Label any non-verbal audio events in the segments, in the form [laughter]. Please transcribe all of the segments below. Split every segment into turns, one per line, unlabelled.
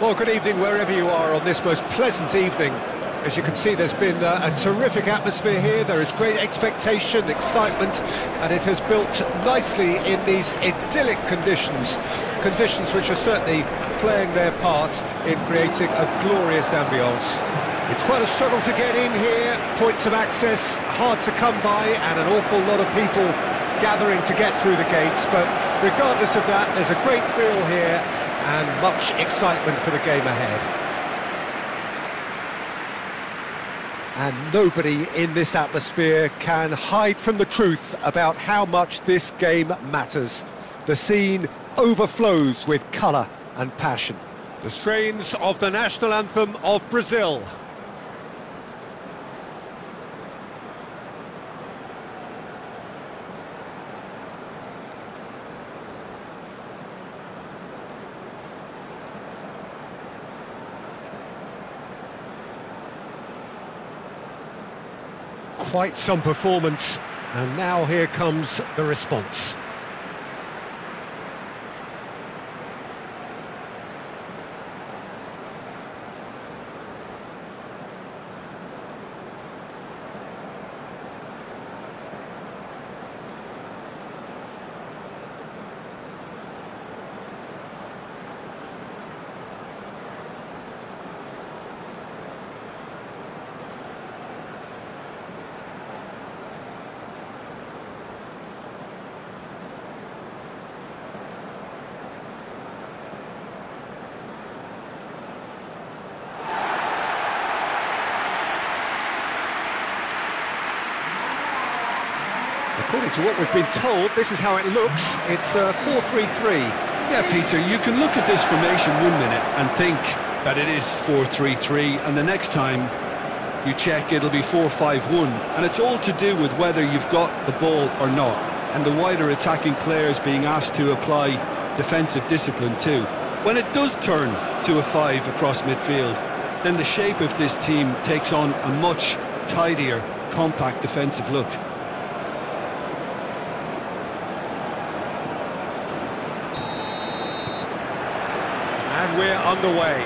Well, good evening wherever you are on this most pleasant evening. As you can see, there's been uh, a terrific atmosphere here. There is great expectation, excitement, and it has built nicely in these idyllic conditions. Conditions which are certainly playing their part in creating a glorious ambience. It's quite a struggle to get in here, points of access hard to come by, and an awful lot of people gathering to get through the gates, but regardless of that, there's a great feel here and much excitement for the game ahead. And nobody in this atmosphere can hide from the truth about how much this game matters. The scene overflows with colour and passion. The strains of the national anthem of Brazil quite some performance, and now here comes the response. To what we've been told, this is how it looks. It's uh, 4-3-3.
Yeah, Peter, you can look at this formation one minute and think that it is 4-3-3, and the next time you check, it'll be 4-5-1. And it's all to do with whether you've got the ball or not, and the wider attacking players being asked to apply defensive discipline too. When it does turn to a five across midfield, then the shape of this team takes on a much tidier, compact defensive look.
And we're underway.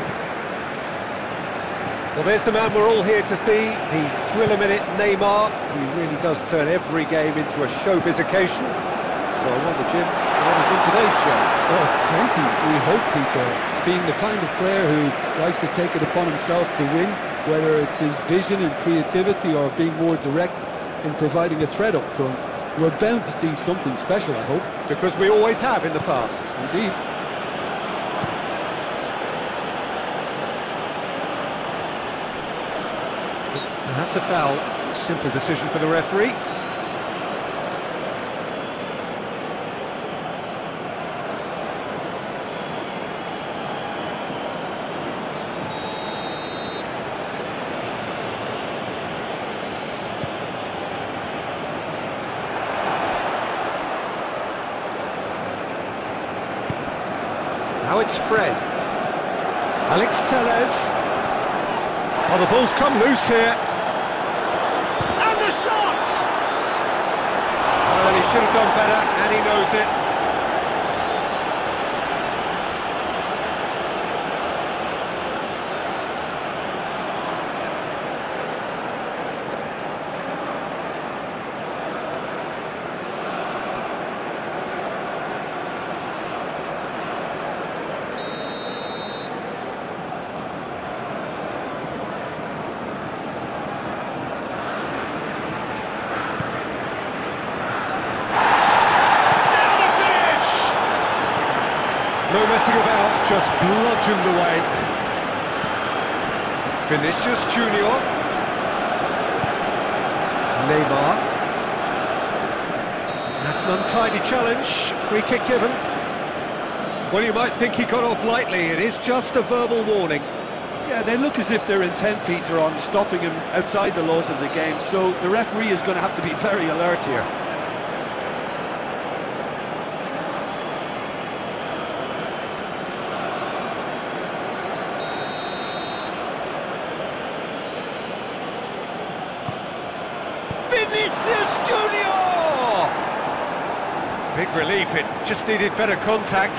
Well, there's the man we're all here to see, the thriller minute Neymar. He really does turn every game into a showbiz occasion. So I wonder, Jim, what is in today's show?
Oh, plenty, we hope, Peter. Being the kind of player who likes to take it upon himself to win, whether it's his vision and creativity or being more direct in providing a threat up front, we're bound to see something special, I hope.
Because we always have in the past.
Indeed.
And that's a foul. Simple decision for the referee. Now it's Fred. Alex Telles. Oh, the ball's come loose here. And the shot! Well, he should have done better, and he knows it. Down the finish! No messing about, just bludgeoned away. Vinicius Junior. Neymar. That's an untidy challenge. Free kick given. Well, you might think he got off lightly. It is just a verbal warning.
Yeah, they look as if they're intent, Peter, on stopping him outside the laws of the game, so the referee is going to have to be very alert here.
it just needed better contact.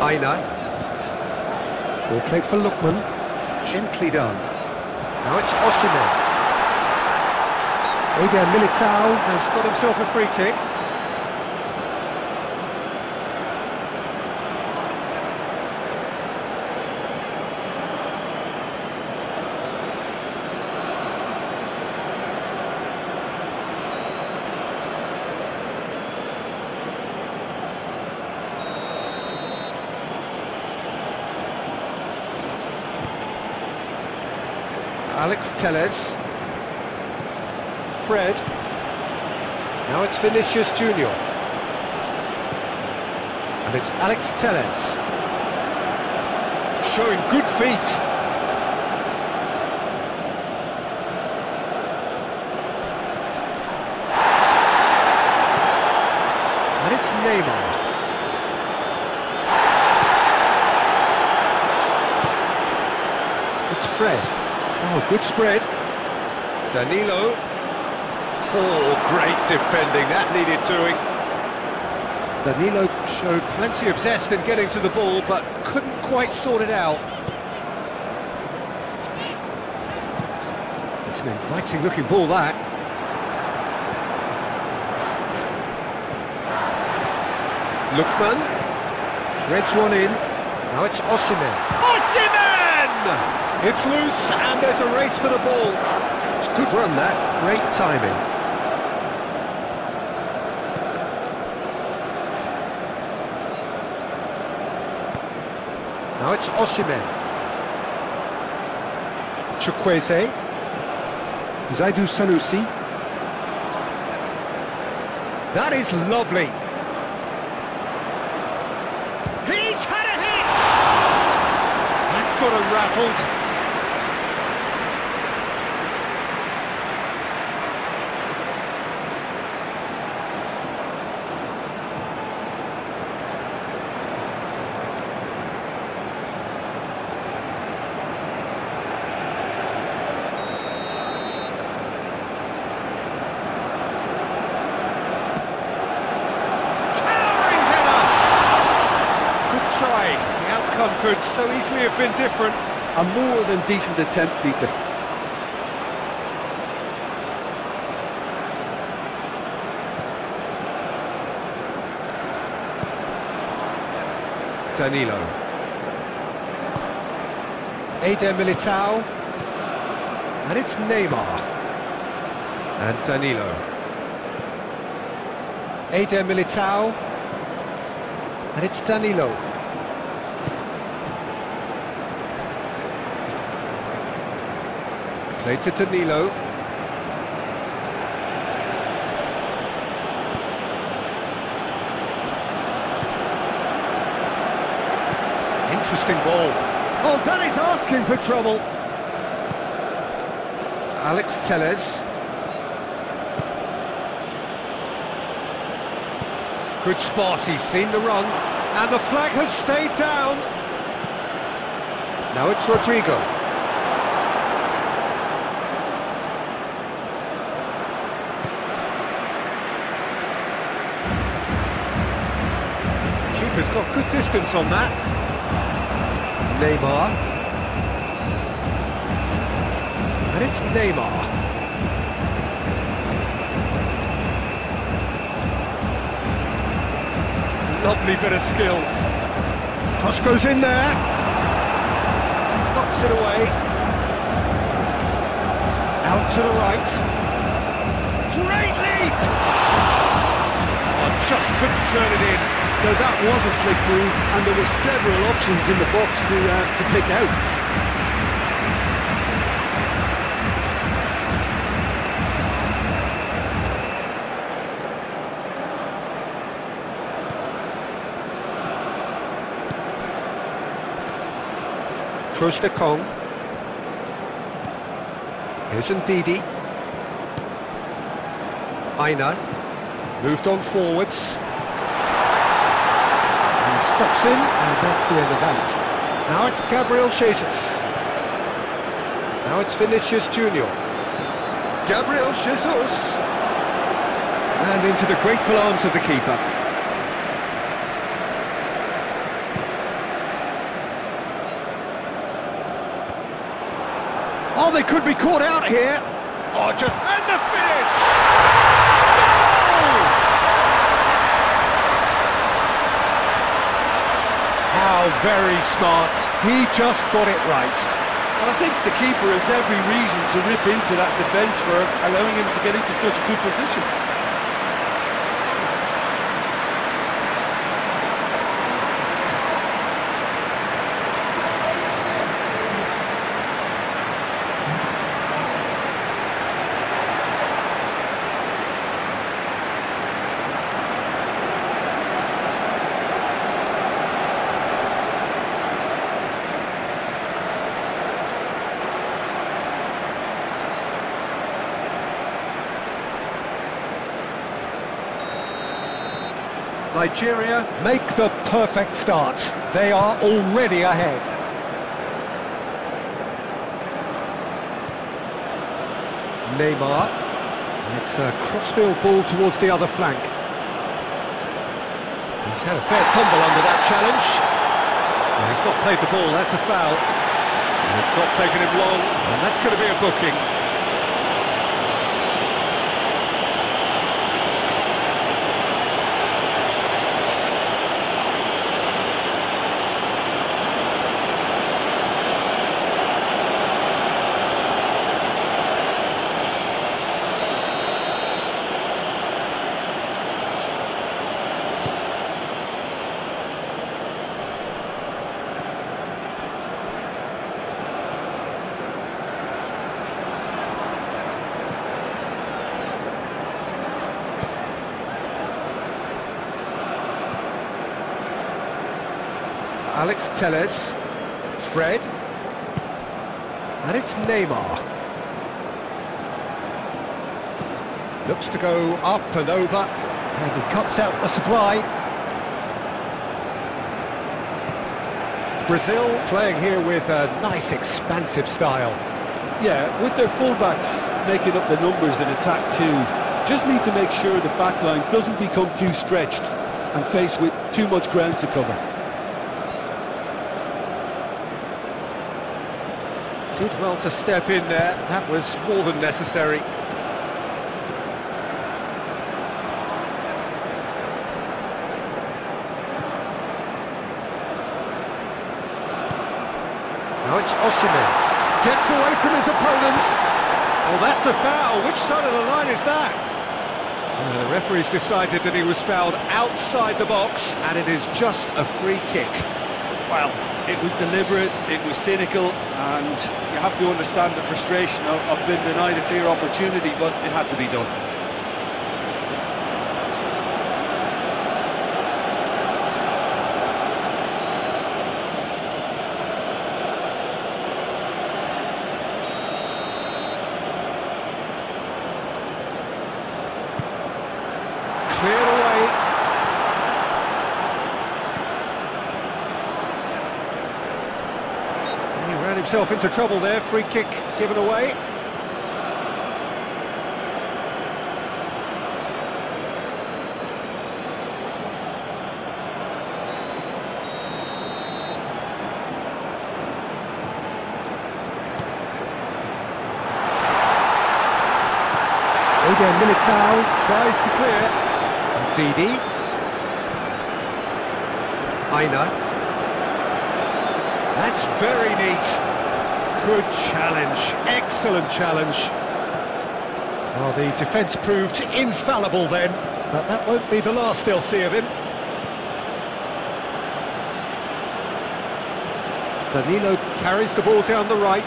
Aina. Ball played for Lookman. Gently done. Now it's Osimhen. Eder Militao has got himself a free kick. Alex Telles. Fred. Now it's Vinicius Junior. And it's Alex Telles. Showing good feet. And it's Neymar. It's Fred. Oh, good spread. Danilo. Oh, great defending. That needed doing. Danilo showed plenty of zest in getting to the ball, but couldn't quite sort it out. It's an inviting looking ball, that. Lookman. Threads one in. Now it's Osimhen. Osimhen! It's loose and there's a race for the ball. It's a good run that, great timing. Now it's Osimhen. Chukwueze. Zaidu Sanusi. That is lovely. He's had a hit! That's got him rattled. Towering header! Good try. The outcome could so easily have been different.
A more than decent attempt, Peter.
Danilo. Eder Militao. And it's Neymar. And Danilo. Eder Militao. And it's Danilo. Played to Danilo. Interesting ball. Oh, that is asking for trouble. Alex Telles. Good spot, he's seen the run. And the flag has stayed down. Now it's Rodrygo. Distance on that. Neymar. And it's Neymar. Lovely bit of skill. Cross goes in there. Knocks it away. Out to the right. Great leap! Oh, just couldn't turn it in.
Now that was a slick move, and there were several options in the box to uh, to pick out.
Troost-Ekong. Here's Ndidi. Aina. Moved on forwards steps in, and that's the end of that. Now it's Gabriel Jesus. Now it's Vinicius Junior. Gabriel Jesus! And into the grateful arms of the keeper. Oh, they could be caught out here. Oh, just, and the finish! Very smart. He just got it right.
I think the keeper has every reason to rip into that defence for allowing him to get into such a good position.
Nigeria make the perfect start. They are already ahead. Neymar. It's a crossfield ball towards the other flank. He's had a fair tumble under that challenge. Well, he's not played the ball, that's a foul. And it's not taken him long, and that's going to be a booking. Alex Telles, Fred, and it's Neymar. Looks to go up and over, and he cuts out the supply. Brazil playing here with a nice expansive style.
Yeah, with their fullbacks making up the numbers in attack too, just need to make sure the back line doesn't become too stretched and faced with too much ground to cover.
Did well to step in there, that was more than necessary. Now it's Osimhen. Gets away from his opponent. Well, that's a foul. Which side of the line is that? Uh, the referee's decided that he was fouled outside the box, and it is just a free kick.
Well, it was deliberate, it was cynical, and you have to understand the frustration of, of being denied a clear opportunity, but it had to be done.
Cleared away. He ran himself into trouble there, free kick given away. Eder Militao tries to clear. Ndidi. Aina. That's very neat. Good challenge. Excellent challenge. Well, the defence proved infallible then, but that won't be the last they'll see of him. Danilo carries the ball down the right.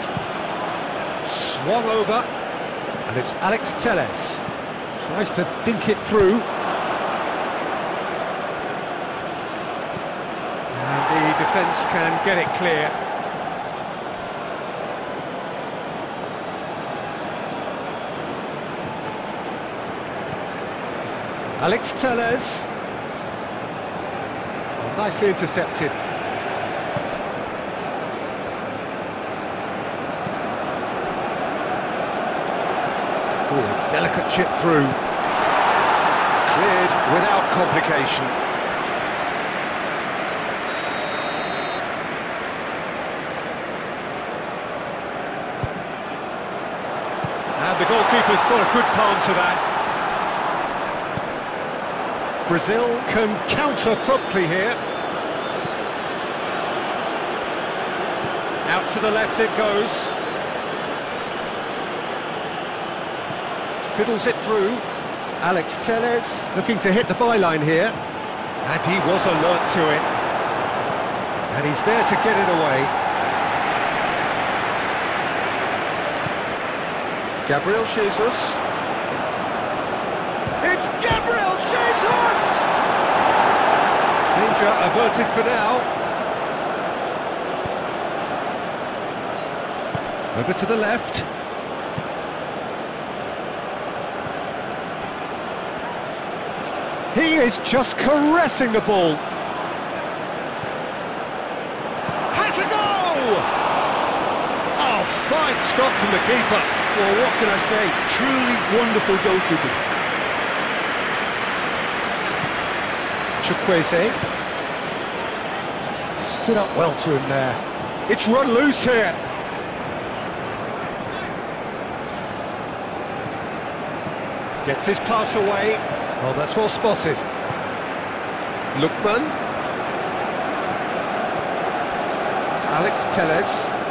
Swung over. And it's Alex Telles. Tries to dink it through. And the defence can get it clear. Alex Telles. Oh, nicely intercepted. Oh, delicate chip through. Cleared without complication. And the goalkeeper's got a good palm to that. Brazil can counter promptly here. Out to the left it goes. Fiddles it through. Alex Telles looking to hit the byline here. And he was alert to it. And he's there to get it away. Gabriel Jesus. It's Gabriel Jesus! Danger averted for now. Over to the left. He is just caressing the ball. Has a goal! Oh, fine stop from the keeper.
Well, what can I say? Truly wonderful goalkeeping.
Chukwueze. Stood up well to him there. It's run loose here. Gets his pass away. Oh, that's well spotted. Lookman. Alex Telles.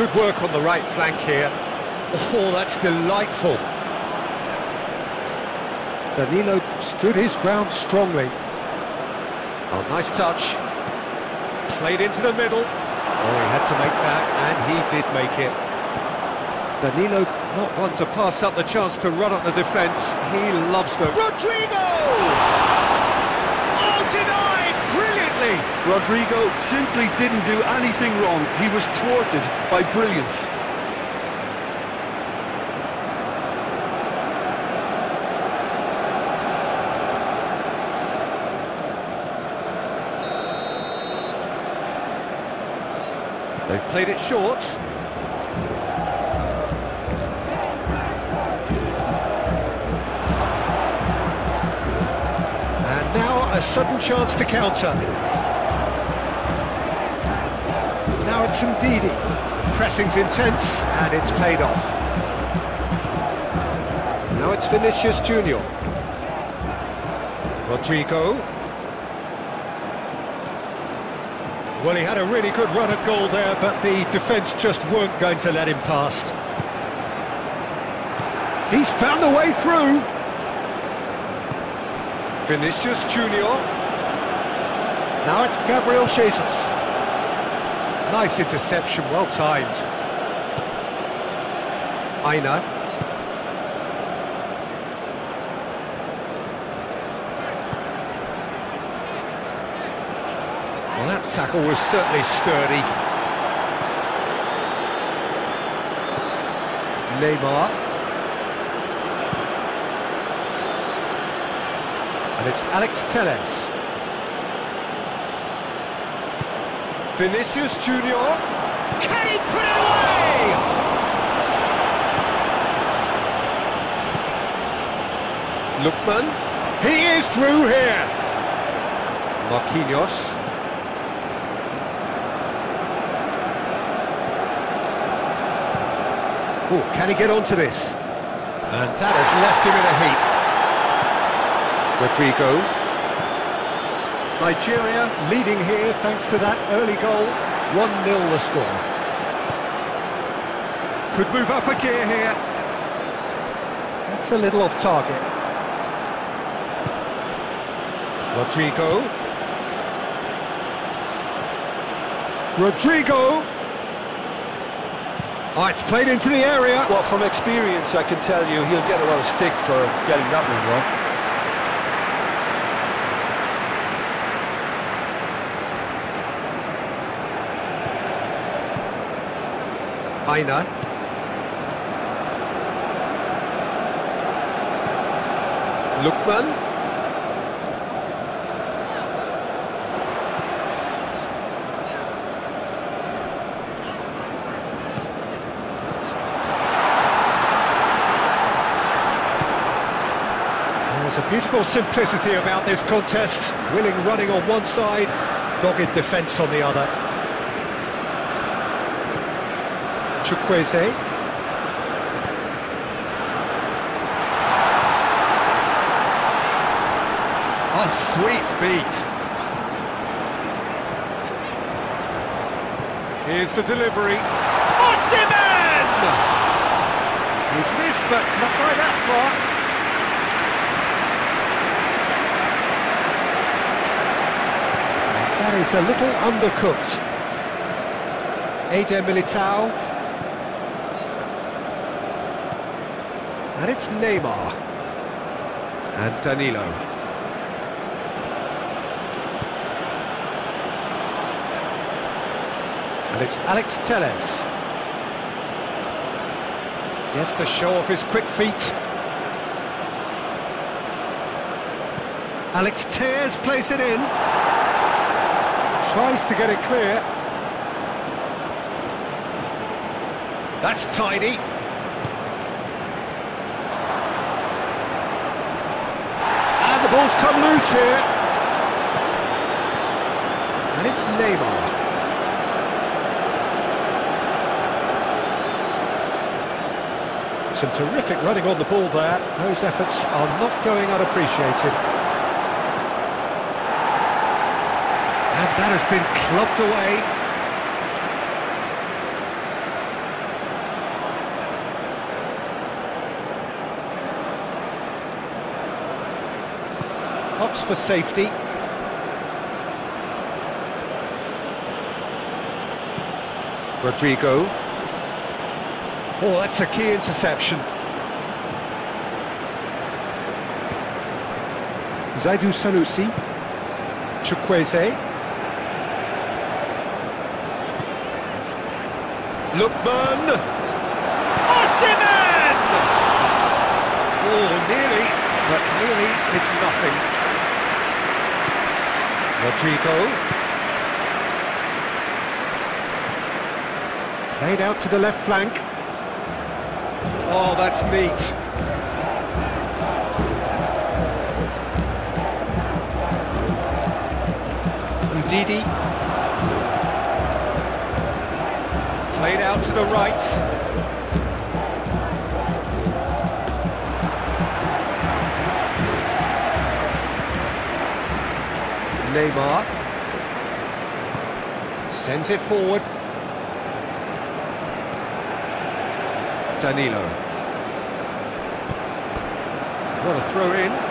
Good work on the right flank here. Oh, that's delightful. Danilo stood his ground strongly. Oh, nice touch. Played into the middle. Oh, he had to make that, and he did make it. Danilo not one to pass up the chance to run up the defence. He loves them. Rodrygo!
Rodrygo simply didn't do anything wrong. He was thwarted by brilliance.
They've played it short. And now a sudden chance to counter. Now it's Ndidi. Pressing's intense, and it's paid off. Now it's Vinicius Junior. Rodrygo. Well, he had a really good run at goal there, but the defence just weren't going to let him past. He's found a way through. Vinicius Junior. Now it's Gabriel Jesus. Nice interception, well timed. Aina. Well, that tackle was certainly sturdy. Neymar. And it's Alex Telles. Vinicius Junior. Can he put it away? Lookman. He is through here. Marquinhos. Oh, can he get onto this? And that has left him in a heap. Rodrygo. Nigeria leading here thanks to that early goal. 1-0 the score. Could move up a gear here. That's a little off target. Rodrigo. Rodrygo. Oh, ah, it's played into the area.
Well, from experience, I can tell you he'll get a lot of stick for getting that one wrong.
Lookman. There's a beautiful simplicity about this contest. Willing running on one side, dogged defence on the other. Chukwueze. Oh, sweet feet. Here's the delivery. Osimhen! He's missed, but not by that far. That is a little undercooked. Eder Militao. And it's Neymar. And Danilo. And it's Alex Telles. Yes, to show off his quick feet. Alex Telles plays it in tries to get it clear. That's tidy. Ball's come loose here. And it's Neymar. Some terrific running on the ball there. Those efforts are not going unappreciated. And that has been clubbed away. For safety. Rodrygo. Oh, that's a key interception. Zaidu Sanusi. Chukwueze. Lookman! Oh, Osimhen! Oh, nearly, but nearly is nothing. Rodrygo. Played out to the left flank. Oh, that's neat. Ndidi. Played out to the right. Neymar. Sends it forward. Danilo. What a throw in.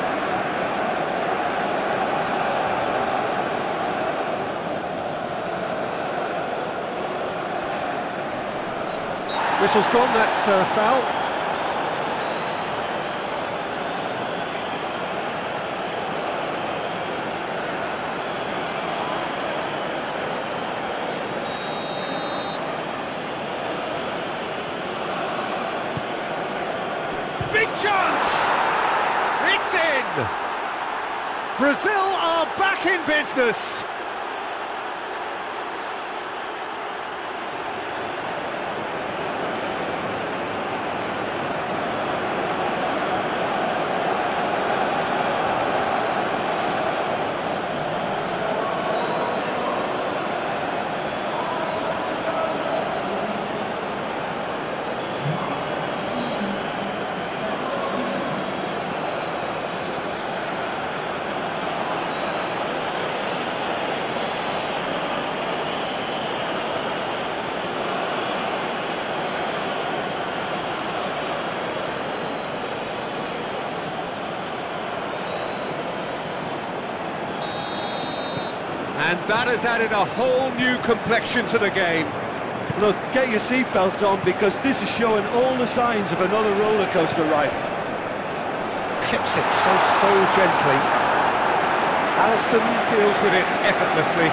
Whistle's gone, that's uh, foul. Big chance! It's in! Brazil are back in business! And that has added a whole new complexion to the game.
Look, get your seatbelts on because this is showing all the signs of another roller coaster ride.
Clips it so, so gently. Alisson deals with it effortlessly.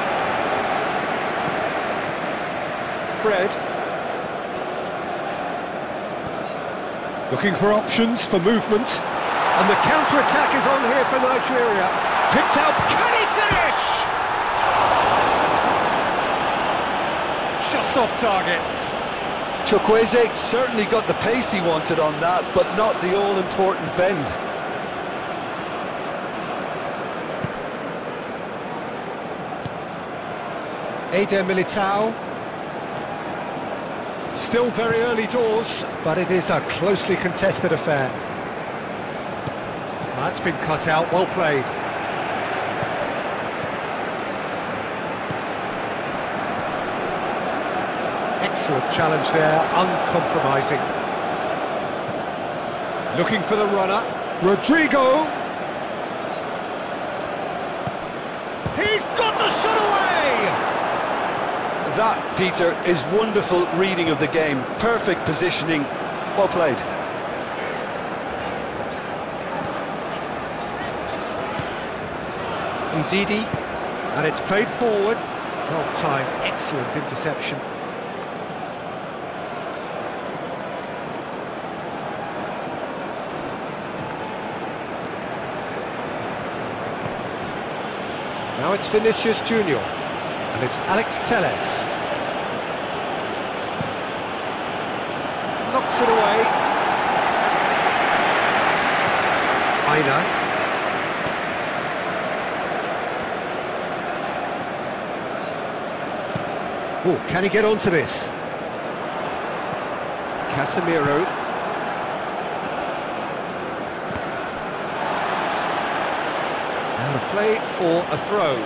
Fred. Looking for options for movement. And the counter-attack is on here for Nigeria. Picked out, can he just off target.
Chukwueze certainly got the pace he wanted on that, but not the all-important bend.
Eder Militao. Still very early doors, but it is a closely contested affair. That's been cut out, well played. Excellent challenge there, uncompromising. Looking for the runner. Rodrygo. He's got the shot away!
That, Peter, is wonderful reading of the game. Perfect positioning. Well played.
Ndidi, and it's played forward. Well timed, excellent interception. It's Vinicius Junior, and it's Alex Telles. Knocks it away. Aina. Oh, can he get onto this? Casemiro. Out of play for a throw.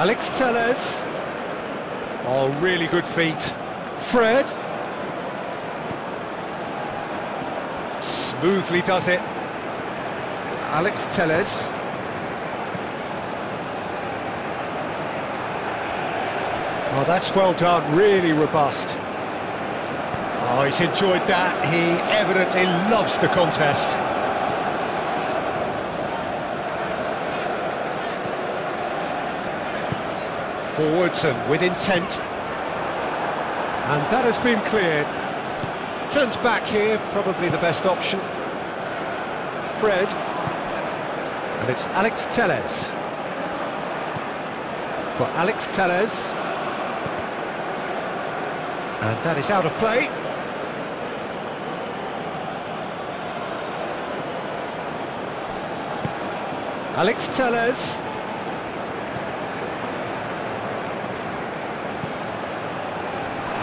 Alex Telles. Oh, really good feet. Fred. Smoothly does it. Alex Telles. Oh, that's well done, really robust. Oh, he's enjoyed that. He evidently loves the contest. Forwards and with intent. And that has been cleared. Turns back here, probably the best option. Fred. And it's Alex Telles. For Alex Telles. And that is out of play. Alex Telles.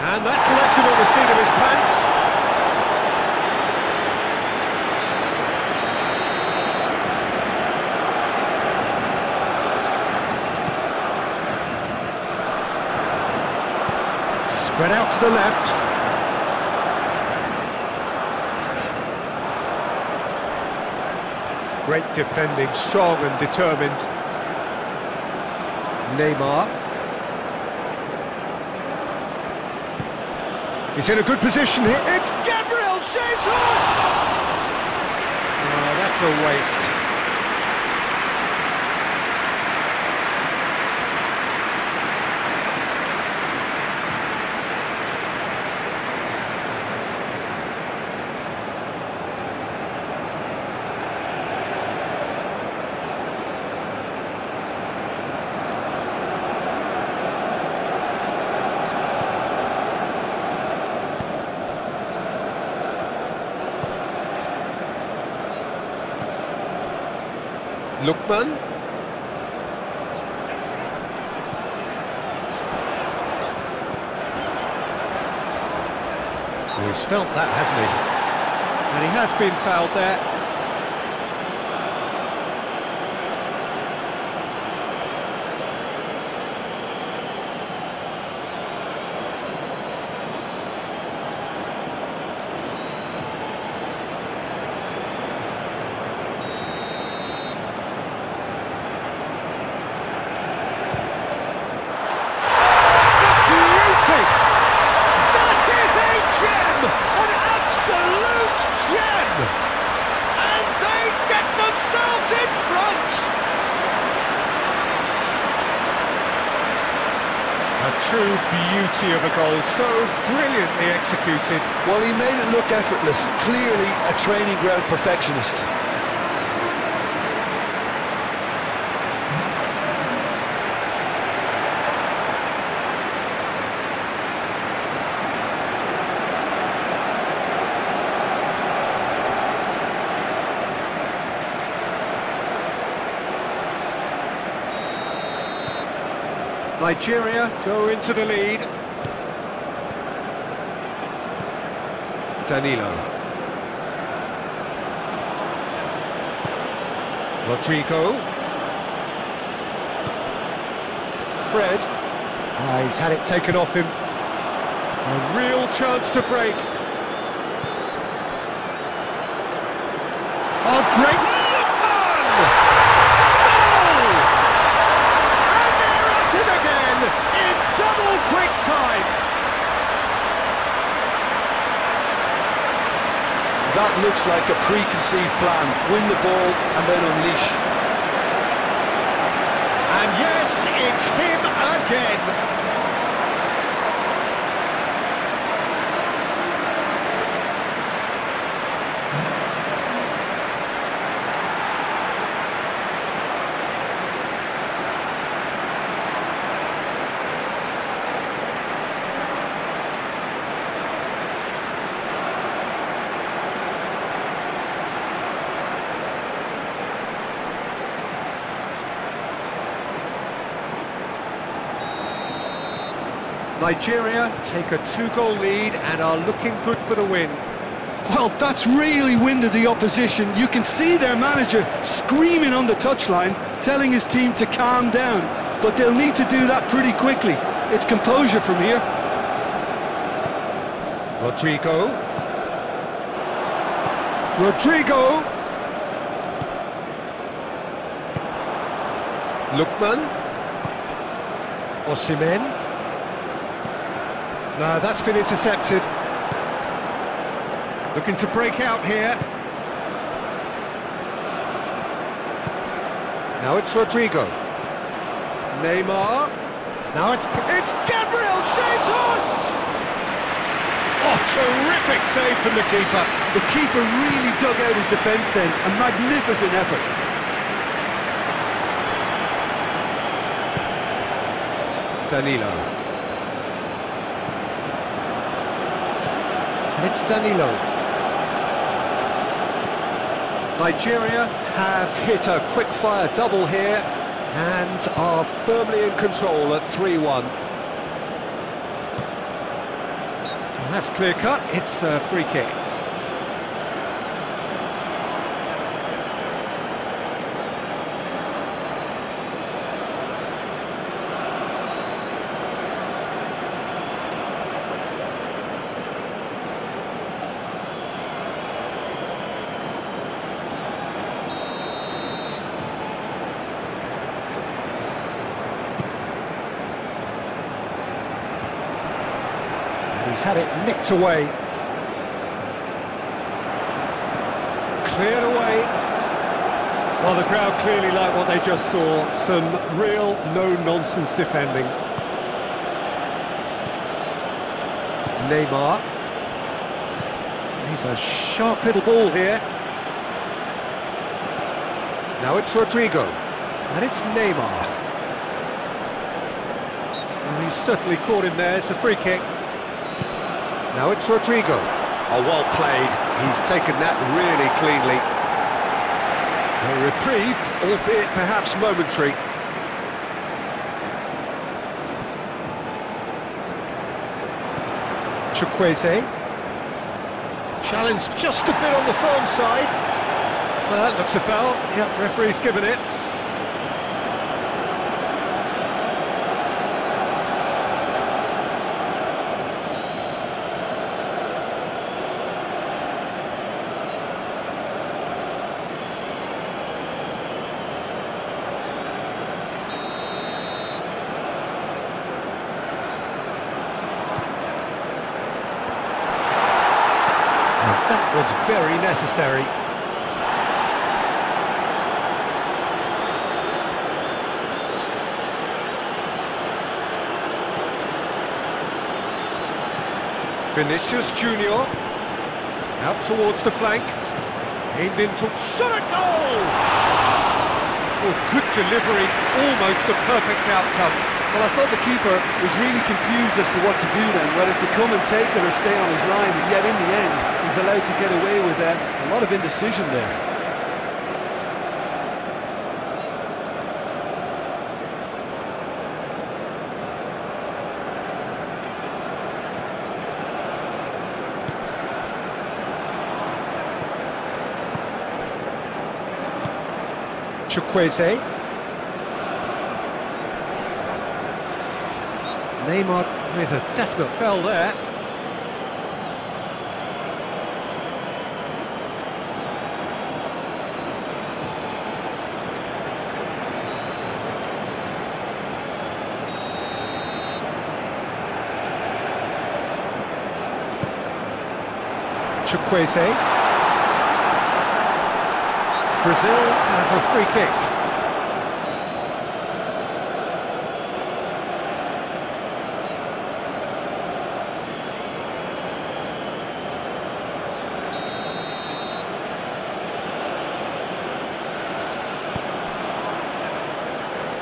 And that's left him on the seat of his pants. Spread out to the left. Great defending, strong and determined. Neymar. He's in a good position here. It's Gabriel Jesus! Oh, that's a waste. Lookman. Oh, he's felt that, hasn't he? And he has been fouled there.
perfectionist.
Nigeria go into the lead. Danilo. Rodrygo. Fred. Ah, he's had it taken off him. A real chance to break. Oh, great Lookman! Goal! And they're at it again in double quick time.
That looks like a preconceived plan. Win the ball and then unleash.
And yes, it's him again. Nigeria take a two-goal lead and are looking good for the win.
Well, that's really winded the opposition. You can see their manager screaming on the touchline, telling his team to calm down. But they'll need to do that pretty quickly. It's composure from here.
Rodrygo. Rodrygo. Lookman. Osimhen. No, that's been intercepted. Looking to break out here. Now it's Rodrygo. Neymar. Now it's it's Gabriel Jesus. Oh, terrific save from the keeper.
The keeper really dug out his defence then. A magnificent effort.
Danilo. It's Danilo. Nigeria have hit a quick-fire double here and are firmly in control at 3-1. That's clear-cut, it's a free kick. He's nicked away. Cleared away. Well, the crowd clearly like what they just saw. Some real no-nonsense defending. Neymar. He's a sharp little ball here. Now it's Rodrygo. And it's Neymar. And he's certainly caught him there. It's a free kick. Now it's Rodrygo. Oh, well played. He's taken that really cleanly. A reprieve, albeit perhaps momentary. Chukwueze. Challenge just a bit on the firm side. Well, that looks a foul. Yep, referee's given it. That was very necessary. Vinicius Junior out towards the flank, aimed into shot at goal. Oh, good delivery, almost the perfect outcome.
Well, I thought the keeper was really confused as to what to do then, whether to come and take it or stay on his line, and yet in the end, he's allowed to get away with uh, a lot of indecision there.
Chukwueze. Neymar with a definite fell there. Chukwueze. Brazil have a free kick.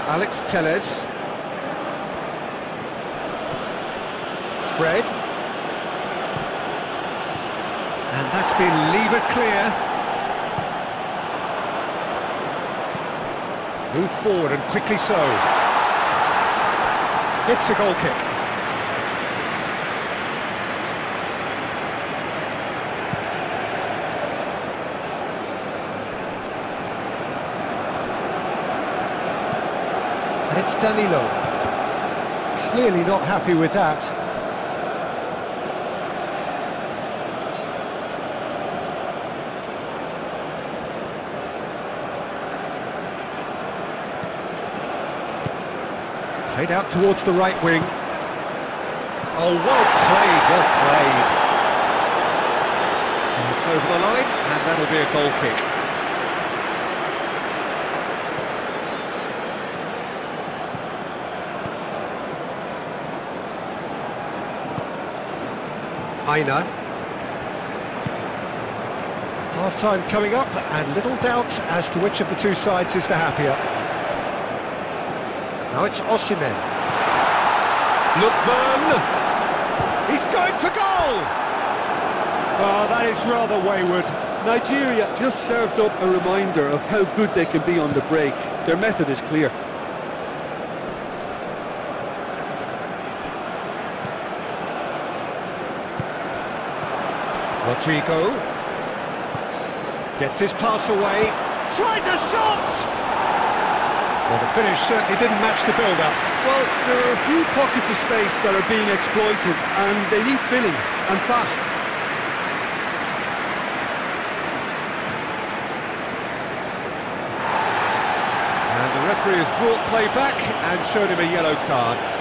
Alex Telles. Fred. And that's been levered clear. Moved forward and quickly so. It's a goal kick. And it's Danilo. Clearly not happy with that. Played out towards the right wing. Oh, well played, well played. And it's over the line, and that'll be a goal kick. Aina. Half-time coming up, and little doubt as to which of the two sides is the happier. Now it's Osimhen. Lookman! He's going for goal! Well, that is rather wayward.
Nigeria just served up a reminder of how good they can be on the break. Their method is clear.
Rodrygo gets his pass away, tries a shot! Well, the finish certainly didn't match the build-up.
Well, there are a few pockets of space that are being exploited and they need filling, and fast.
And the referee has brought play back and showed him a yellow card.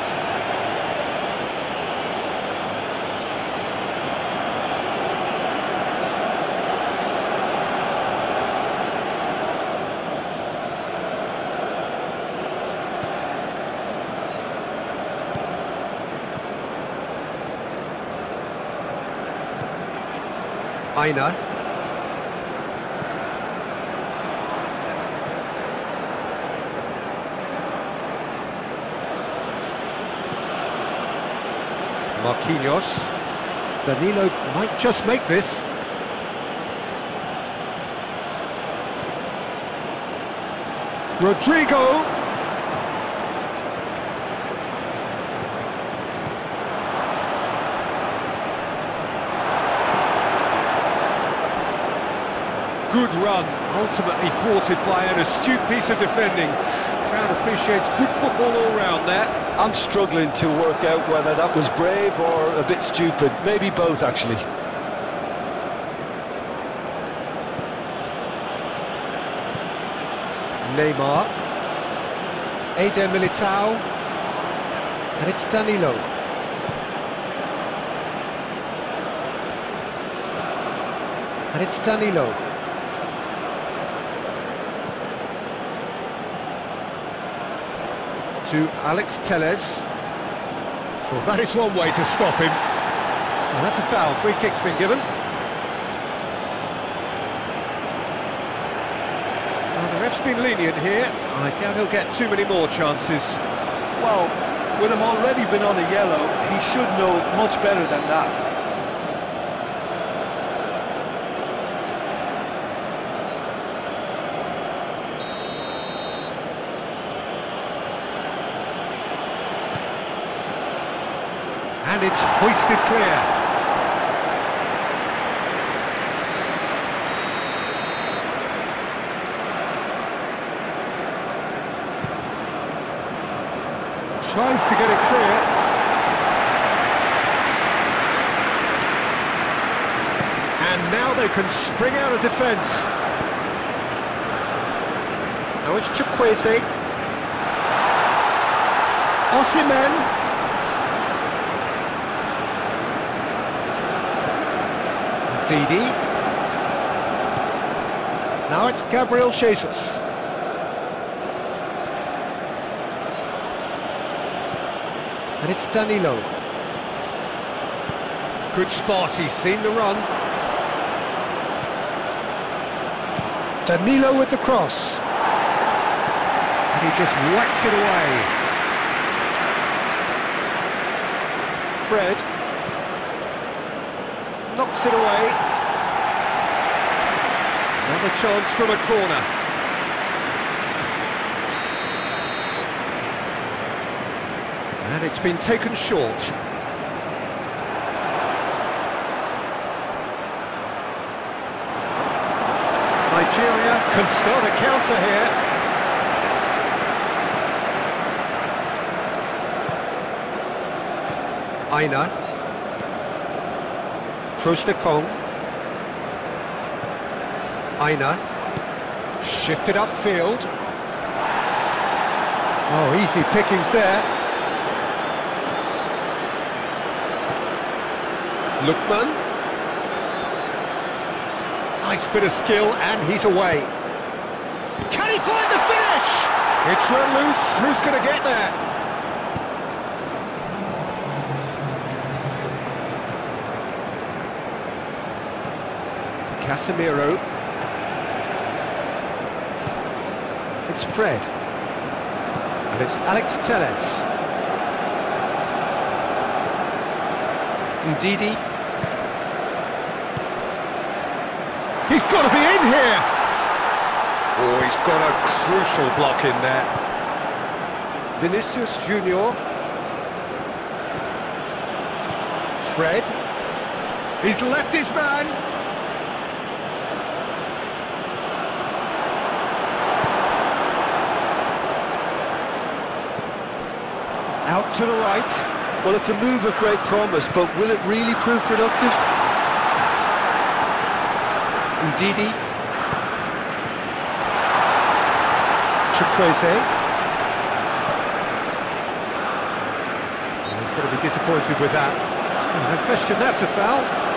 Marquinhos. Danilo might just make this. Rodrygo. Good run, ultimately thwarted by an astute piece of defending. Crowd appreciates good football all round there.
I'm struggling to work out whether that was brave or a bit stupid. Maybe both, actually.
Neymar. Eder Militao. And it's Danilo. And it's Danilo. To Alex Telles. Well, that is one way to stop him. That's a foul. Free kick's been given. Well, the ref's been lenient here. I doubt he'll get too many more chances.
Well, with him already been on a yellow, he should know much better than that.
it's hoisted clear. tries to get it clear. And now they can spring out of defence. Now it's Chukwueze. Osimhen. Ndidi. Now it's Gabriel Jesus. And it's Danilo. Good spot, he's seen the run. Danilo with the cross. And he just whacks it away. Fred. Knocks it away. Another chance from a corner. And it's been taken short. Nigeria can start a counter here. Aina. Troost-Ekong. Aina. Shifted upfield. Oh, easy pickings there. Lookman. Nice bit of skill, and he's away. Can he find the finish? It's run loose. Who's going to get there? Casemiro. It's Fred. And it's Alex Telles. Ndidi. He's got to be in here! Oh, he's got a crucial block in there. Vinicius Junior. Fred. He's left his man. Out to the right.
Well, it's a move of great promise, but will it really prove productive?
Ndidi. Chukwueze. He's going to be disappointed with that. No question, that's a foul.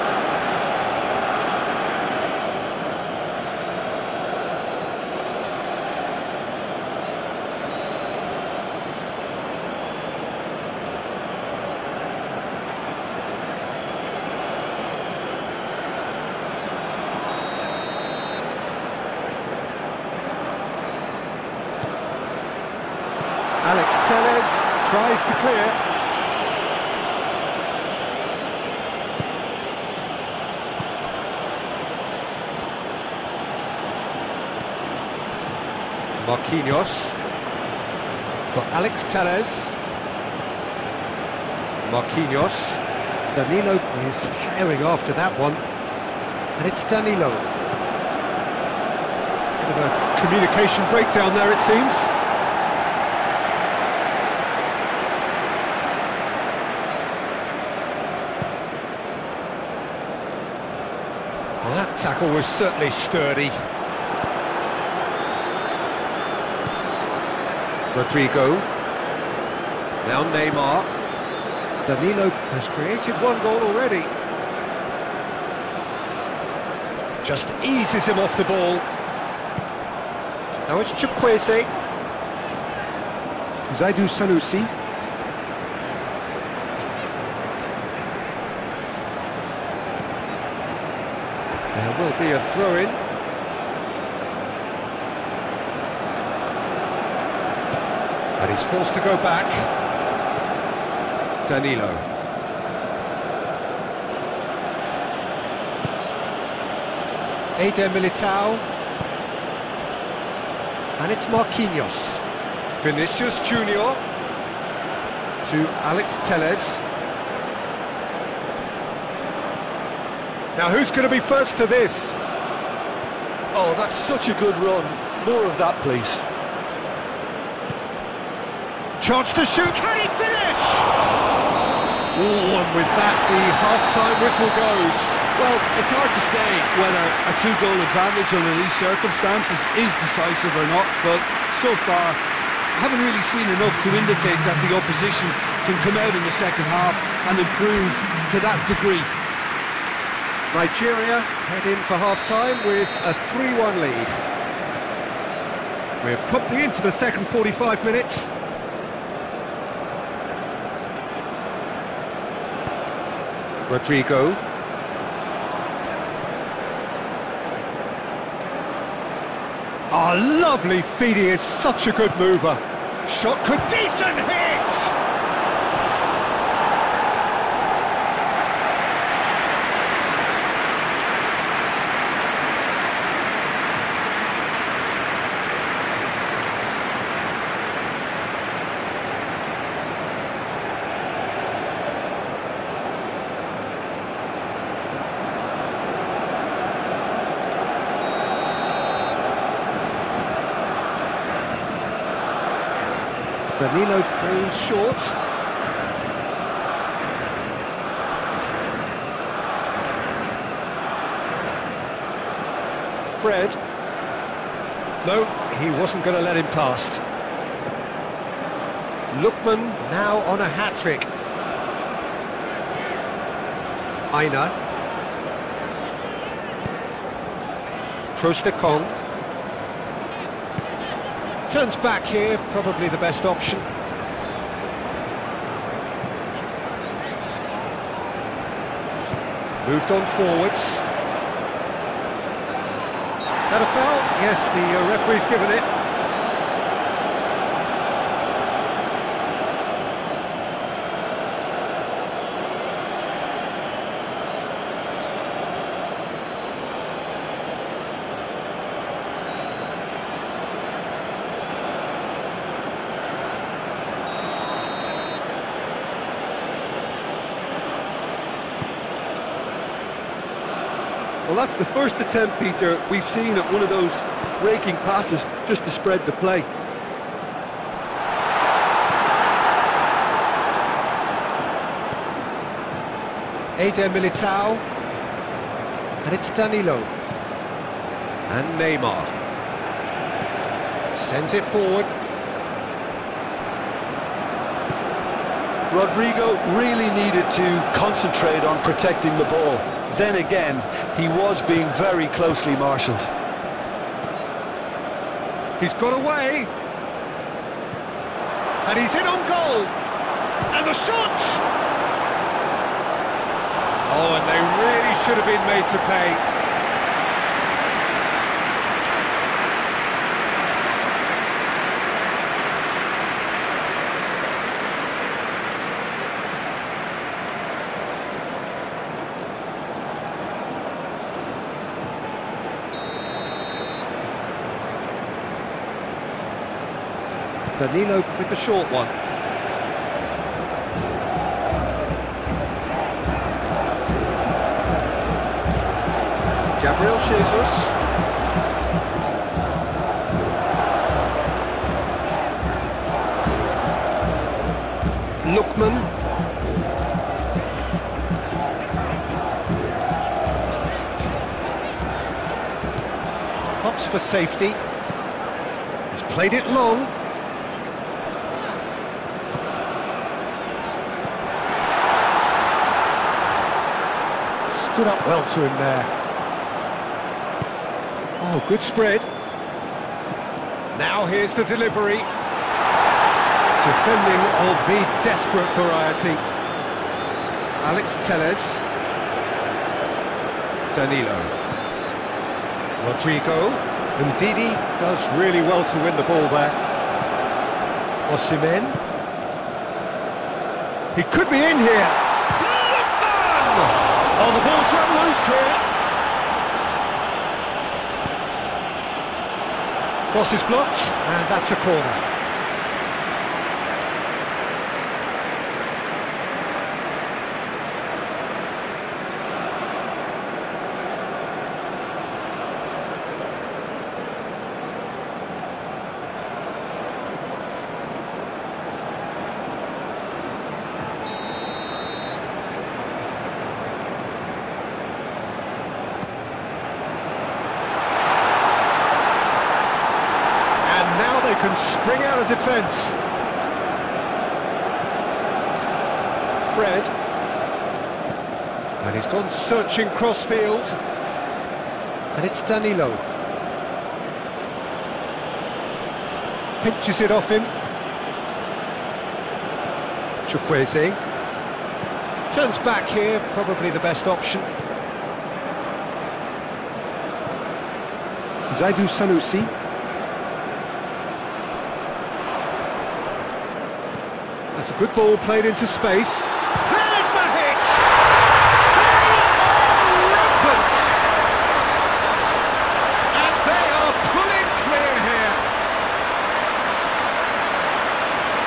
Alex Telles tries to clear. Marquinhos for Alex Telles. Marquinhos. Danilo is herring after that one. And it's Danilo. Bit of a communication breakdown there, it seems. Well, that tackle was certainly sturdy. Rodrygo. Now Neymar. Danilo has created one goal already. Just eases him off the ball. Now it's Chukwueze. Zaidu Sanusi. There will be a throw-in. He's forced to go back. Danilo. Eder Militao. And it's Marquinhos. Vinicius Junior to Alex Telles. Now who's going to be first to this?
Oh, that's such a good run. More of that, please.
Chance to shoot, can he finish! Oh, and with that, the half-time whistle goes.
Well, it's hard to say whether a two-goal advantage under these circumstances is decisive or not, but so far, I haven't really seen enough to indicate that the opposition can come out in the second half and improve to that degree.
Nigeria head in for half-time with a 3-1 lead. We're promptly into the second 45 minutes. Rodrygo. Oh, lovely feed, he is such a good mover. Shot could decent hit! Danilo goes short. Fred. No, he wasn't going to let him past. Lookman now on a hat-trick. Aina. Troost-Ekong. Turns back here, probably the best option. Moved on forwards. That a foul? Yes, the uh, referee's given it.
That's the first attempt, Peter, we've seen at one of those breaking passes just to spread the play.
Eder Militao. And it's Danilo. And Neymar. Sends it forward.
Rodrygo really needed to concentrate on protecting the ball. Then again, he was being very closely marshalled.
He's got away. And he's in on goal. And the shot! Oh, and they really should have been made to pay. Danilo with the short one. Gabriel Jesus. Lookman. Hops for safety. He's played it long. Stood up well to him there. Oh, good spread. Now here's the delivery. Defending of the desperate variety. Alex Telles. Danilo. Rodrygo. And Didi does really well to win the ball back. Osimhen. He could be in here. Oh, the ball's run loose here. Cross is blocked, and that's a corner. can spring out of defence. Fred. And he's gone searching crossfield. And it's Danilo. Pinches it off him. Chukwueze. Turns back here, probably the best option.
Zaidu Sanusi.
That's a good ball played into space. There's the hit! They are rampant! And they are pulling clear here.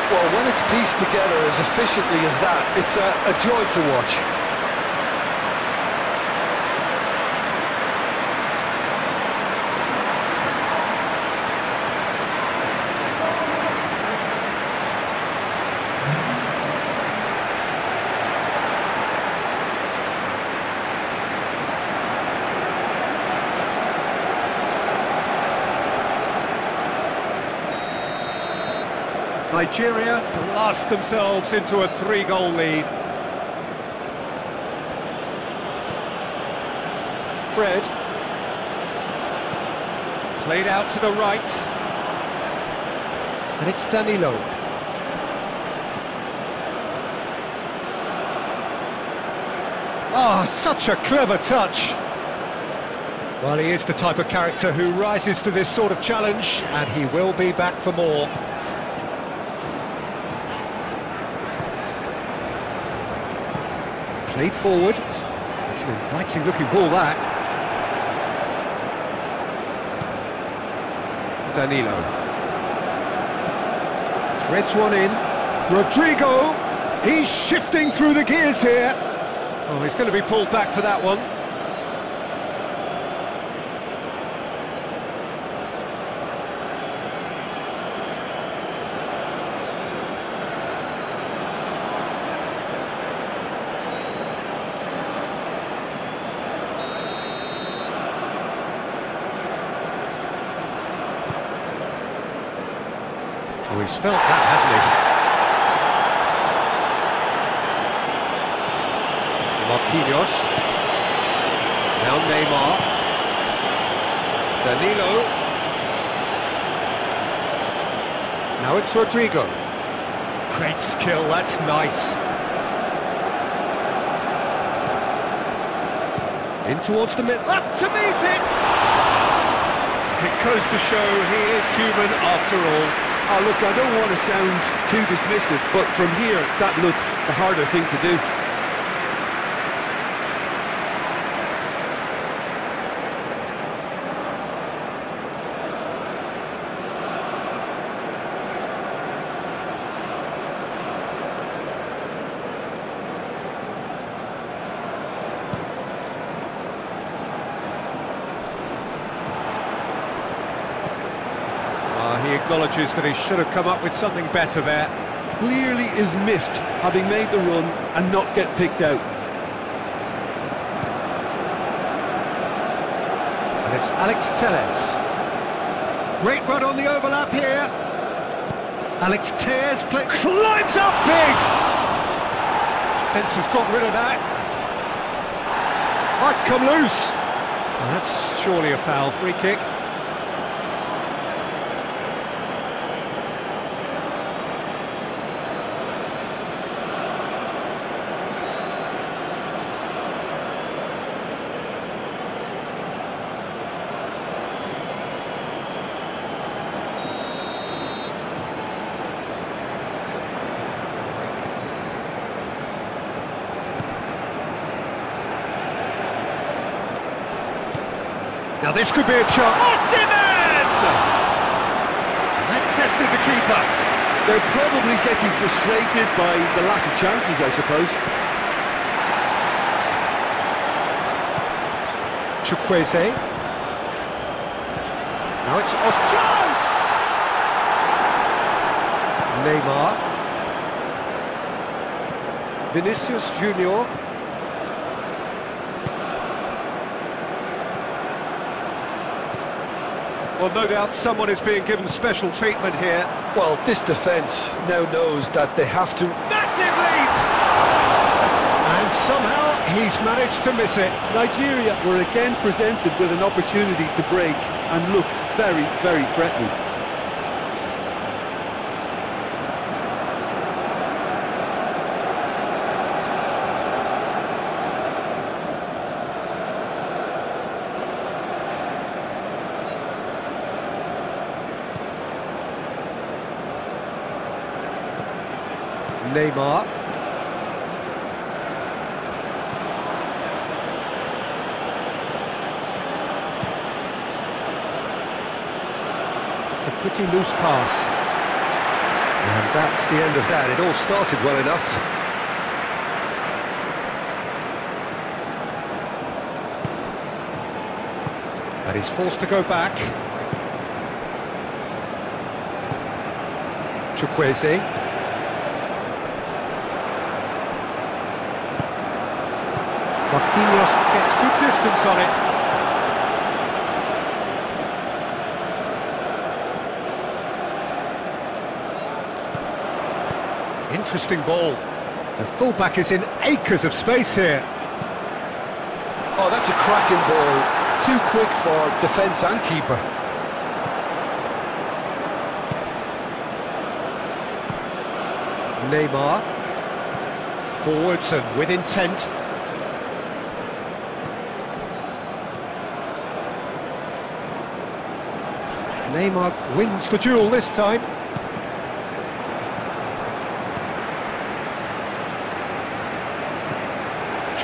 Well, when it's pieced together as efficiently as that, it's a, a joy to watch.
Nigeria blast themselves into a three-goal lead. Fred. Played out to the right. And it's Danilo. Ah, such a clever touch. Well, he is the type of character who rises to this sort of challenge, and he will be back for more. Played forward. It's an inviting looking ball that. Danilo. Threads one in. Rodrygo! He's shifting through the gears here. Oh, he's going to be pulled back for that one. Oh, he's felt that, hasn't he? Marquinhos. Now Neymar. Danilo. Now it's Rodrygo. Great skill, that's nice. In towards the middle, up to meet it! It goes to show he is human after all.
Oh, look, I don't want to sound too dismissive, but from here, that looks the harder thing to do.
Ah, he acknowledges that he should have come up with something better there.
Clearly is miffed, having made the run and not get picked out.
And it's Alex Telles. Great run on the overlap here. Alex Telles play, climbs up big. Defence has got rid of that. It's come loose. Well, that's surely a foul free kick. This could be a chance. Osimhen! That tested the keeper.
They're probably getting frustrated by the lack of chances, I suppose.
Chukwueze. Now it's Os chance. Neymar. Vinicius Junior. Well, no doubt someone is being given special treatment here.
Well, this defence now knows that they have to...
Massive leap! And somehow he's managed to miss it.
Nigeria were again presented with an opportunity to break and look very, very threatening.
Neymar. It's a pretty loose pass. And that's the end of that. It all started well enough. And he's forced to go back. Chukwueze. Marquinhos gets good distance on it. Interesting ball. The fullback is in acres of space here.
Oh, that's a cracking ball. Too quick for defence and keeper.
Neymar. Forwards and with intent. Neymar wins the duel this time.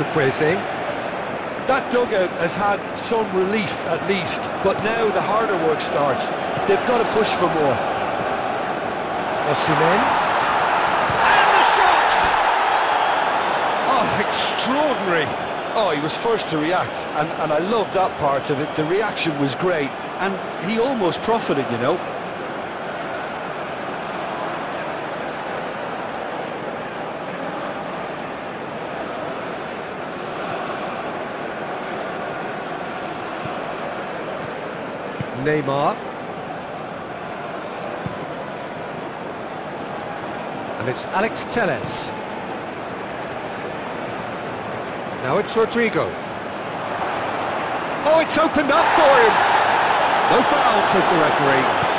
Chukwueze.
That dugout has had some relief at least, but now the harder work starts. They've got to push for more.
Osimhen. And the shot! Oh, extraordinary.
Oh, he was first to react, and, and I love that part of it. The reaction was great, and he almost profited, you know.
Neymar. And it's Alex Telles. Now it's Rodrygo. Oh, it's opened up for him. No foul, says the referee.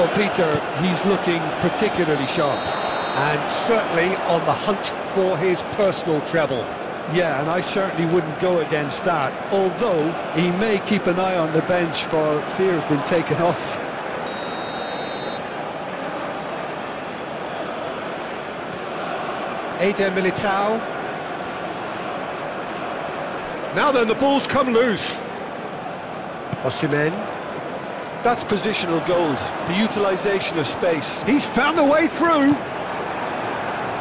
Well, Peter, he's looking particularly sharp.
And certainly on the hunt for his personal treble.
Yeah, and I certainly wouldn't go against that, although he may keep an eye on the bench for fear of being taken [laughs] off.
Eder Militao. Now then, the ball's come loose. Osimhen.
That's positional gold, the utilisation of space.
He's found a way through.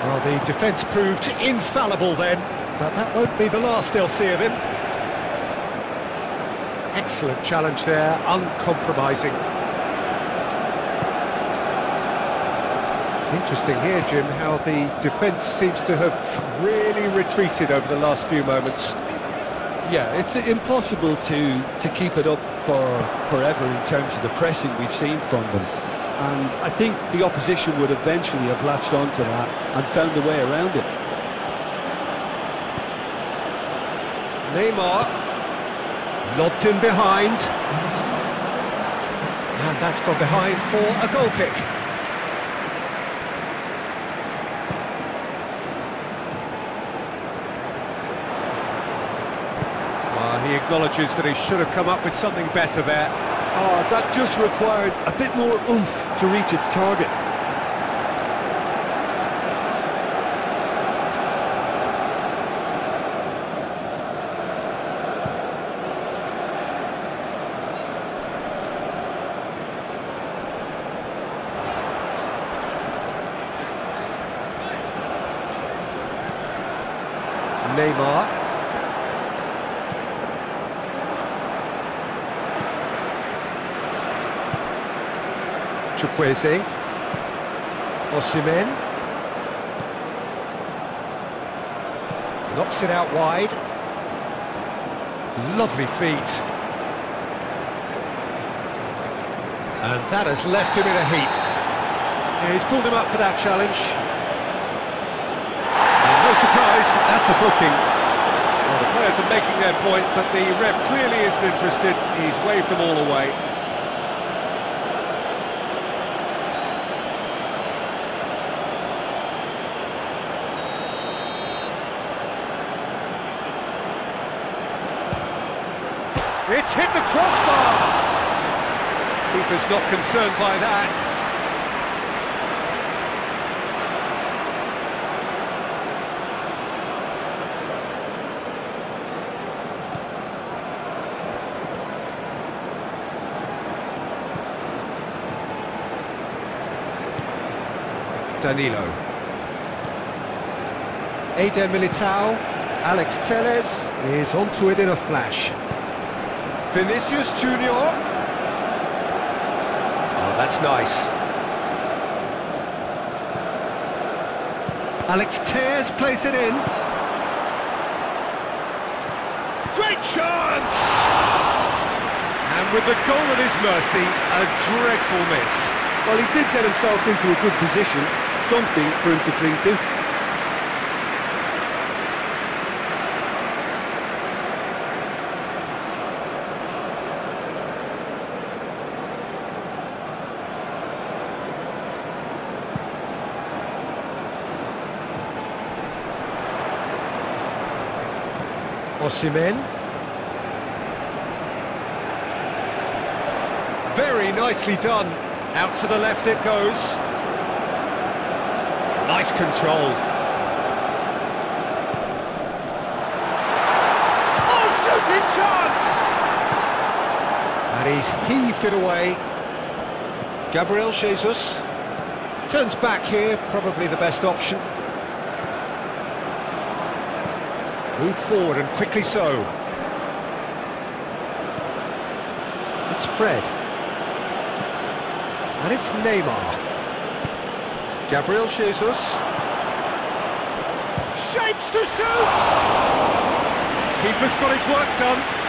Well, the defence proved infallible then, but that won't be the last they'll see of him. Excellent challenge there, uncompromising. Interesting here, Jim, how the defence seems to have really retreated over the last few moments.
Yeah, it's impossible to, to keep it up for forever in terms of the pressing we've seen from them. And I think the opposition would eventually have latched onto that and found a way around it.
Neymar, lobbed in behind. And that's gone behind for a goal kick. Ah, he acknowledges that he should have come up with something better there.
Oh, that just required a bit more oomph to reach its target.
Neymar. Chukwueze. Osimhen. Knocks it out wide. Lovely feet. And that has left him in a heap. Yeah, he's pulled him up for that challenge. And no surprise, that's a booking. Well, the players are making their point, but the ref clearly isn't interested. He's waved them all away. It's hit the crossbar! Keeper's not concerned by that. Danilo. Eder Militao, Alex Telles is onto it in a flash. Vinicius Junior. Oh, that's nice. Alex Telles plays it in. Great chance! And with the goal at his mercy, a dreadful miss.
Well, he did get himself into a good position, something for him to cling to.
Osimhen. Very nicely done. Out to the left it goes. Nice control. Oh, shooting chance! And he's heaved it away. Gabriel Jesus turns back here, probably the best option. Move forward and quickly so. It's Fred. And it's Neymar. Gabriel Jesus. Shapes to shoot! Keeper's got his work done.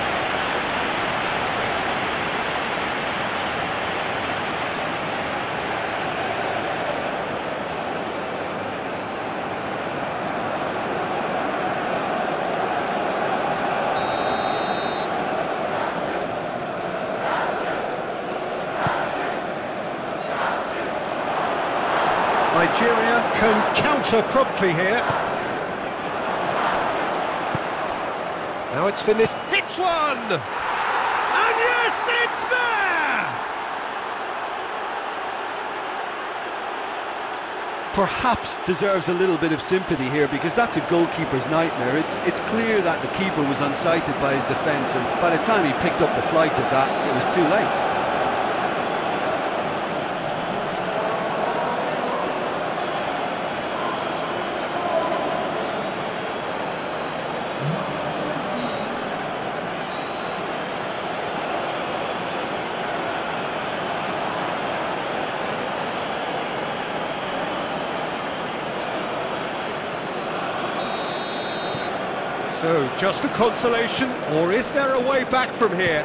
Nigeria can promptly here. Now it's finished. Hits one! And yes, it's there!
Perhaps deserves a little bit of sympathy here because that's a goalkeeper's nightmare. It's, it's clear that the keeper was unsighted by his defence and by the time he picked up the flight of that, it was too late.
So, just a consolation, or is there a way back from here?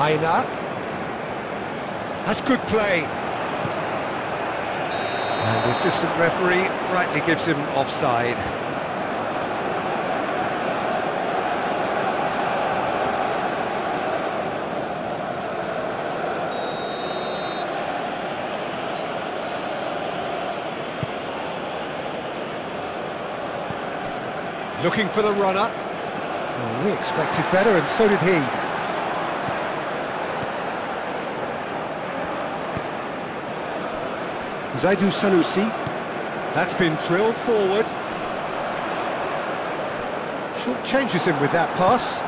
Aina. That's good play. And the assistant referee rightly gives him offside. Looking for the runner. Oh, we expected better, and so did he. Zaidu Sanusi. That's been drilled forward. Short changes him with that pass.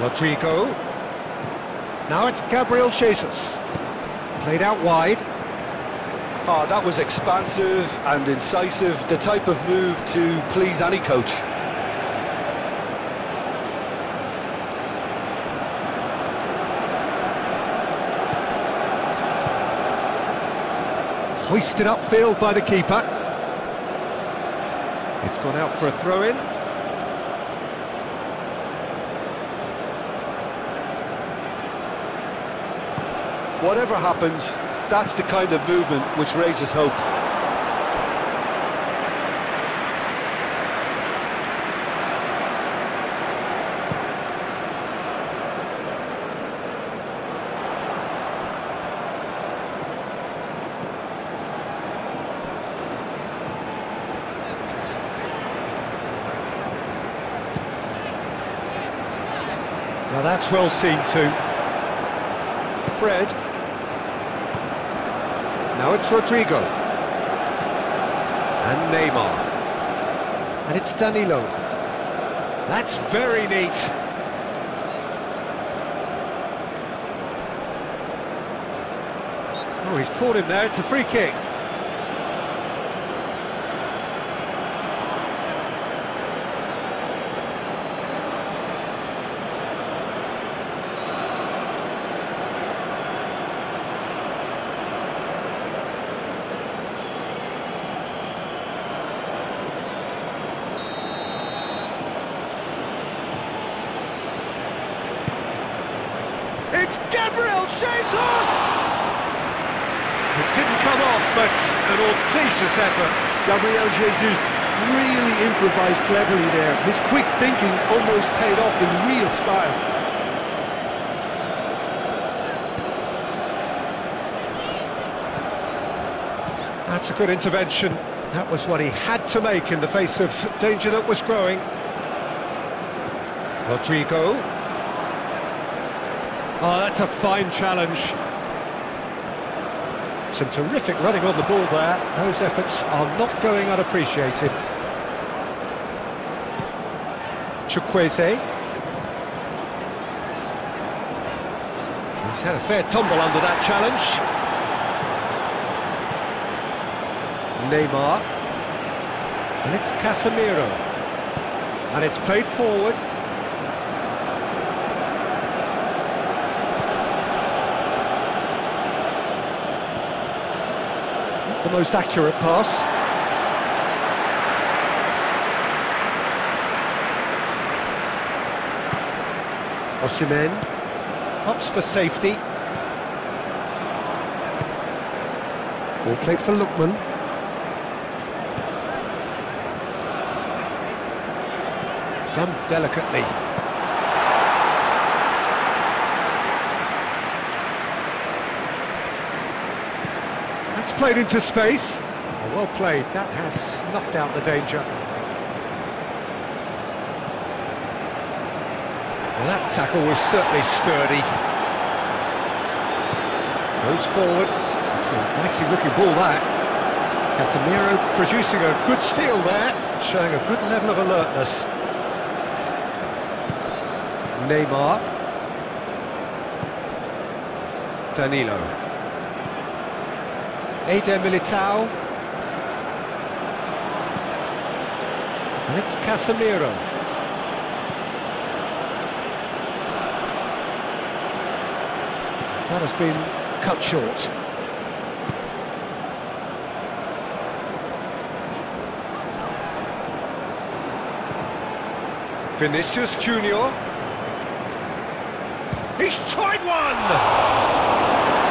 Rodrygo. Now it's Gabriel Jesus. Played out wide.
Oh, that was expansive and incisive, the type of move to please any coach.
Hoisted upfield by the keeper. It's gone out for a throw-in.
Whatever happens, that's the kind of movement which raises hope.
Now well seen too. Fred. Now it's Rodrygo. And Neymar. And it's Danilo. That's very neat. Oh, he's caught him there. It's a free kick. It's Gabriel Jesus! It didn't come off, but an audacious effort.
Gabriel Jesus really improvised cleverly there. His quick thinking almost paid off in real style.
That's a good intervention. That was what he had to make in the face of danger that was growing. Rodrygo. Oh, that's a fine challenge. Some terrific running on the ball there. Those efforts are not going unappreciated. Chukwueze. He's had a fair tumble under that challenge. Neymar. And it's Casemiro. And it's played forward. The most accurate pass. Osimhen. Pops for safety. Ball played for Lookman. Done delicately. Played into space. Oh, well played. That has snuffed out the danger. Well, that tackle was certainly sturdy. Goes forward. It's a mighty looking ball, that. Casemiro producing a good steal there, showing a good level of alertness. Neymar. Danilo. Eder Militao. And it's Casemiro. That has been cut short. Vinicius Junior. He's tried one!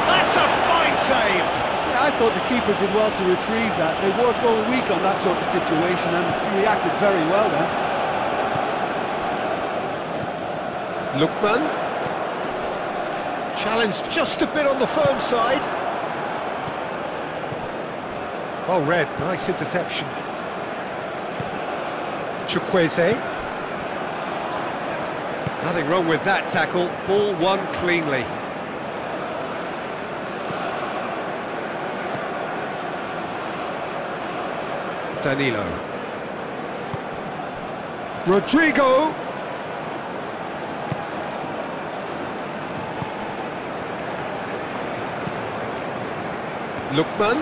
That's a fine save!
Yeah, I thought the keeper did well to retrieve that. They were going weak on that sort of situation and he reacted very well then.
Lookman. Challenged just a bit on the firm side. Oh, Fred, nice interception. Chukwueze. Nothing wrong with that tackle. Ball won cleanly. Danilo. Rodrygo. Lookman.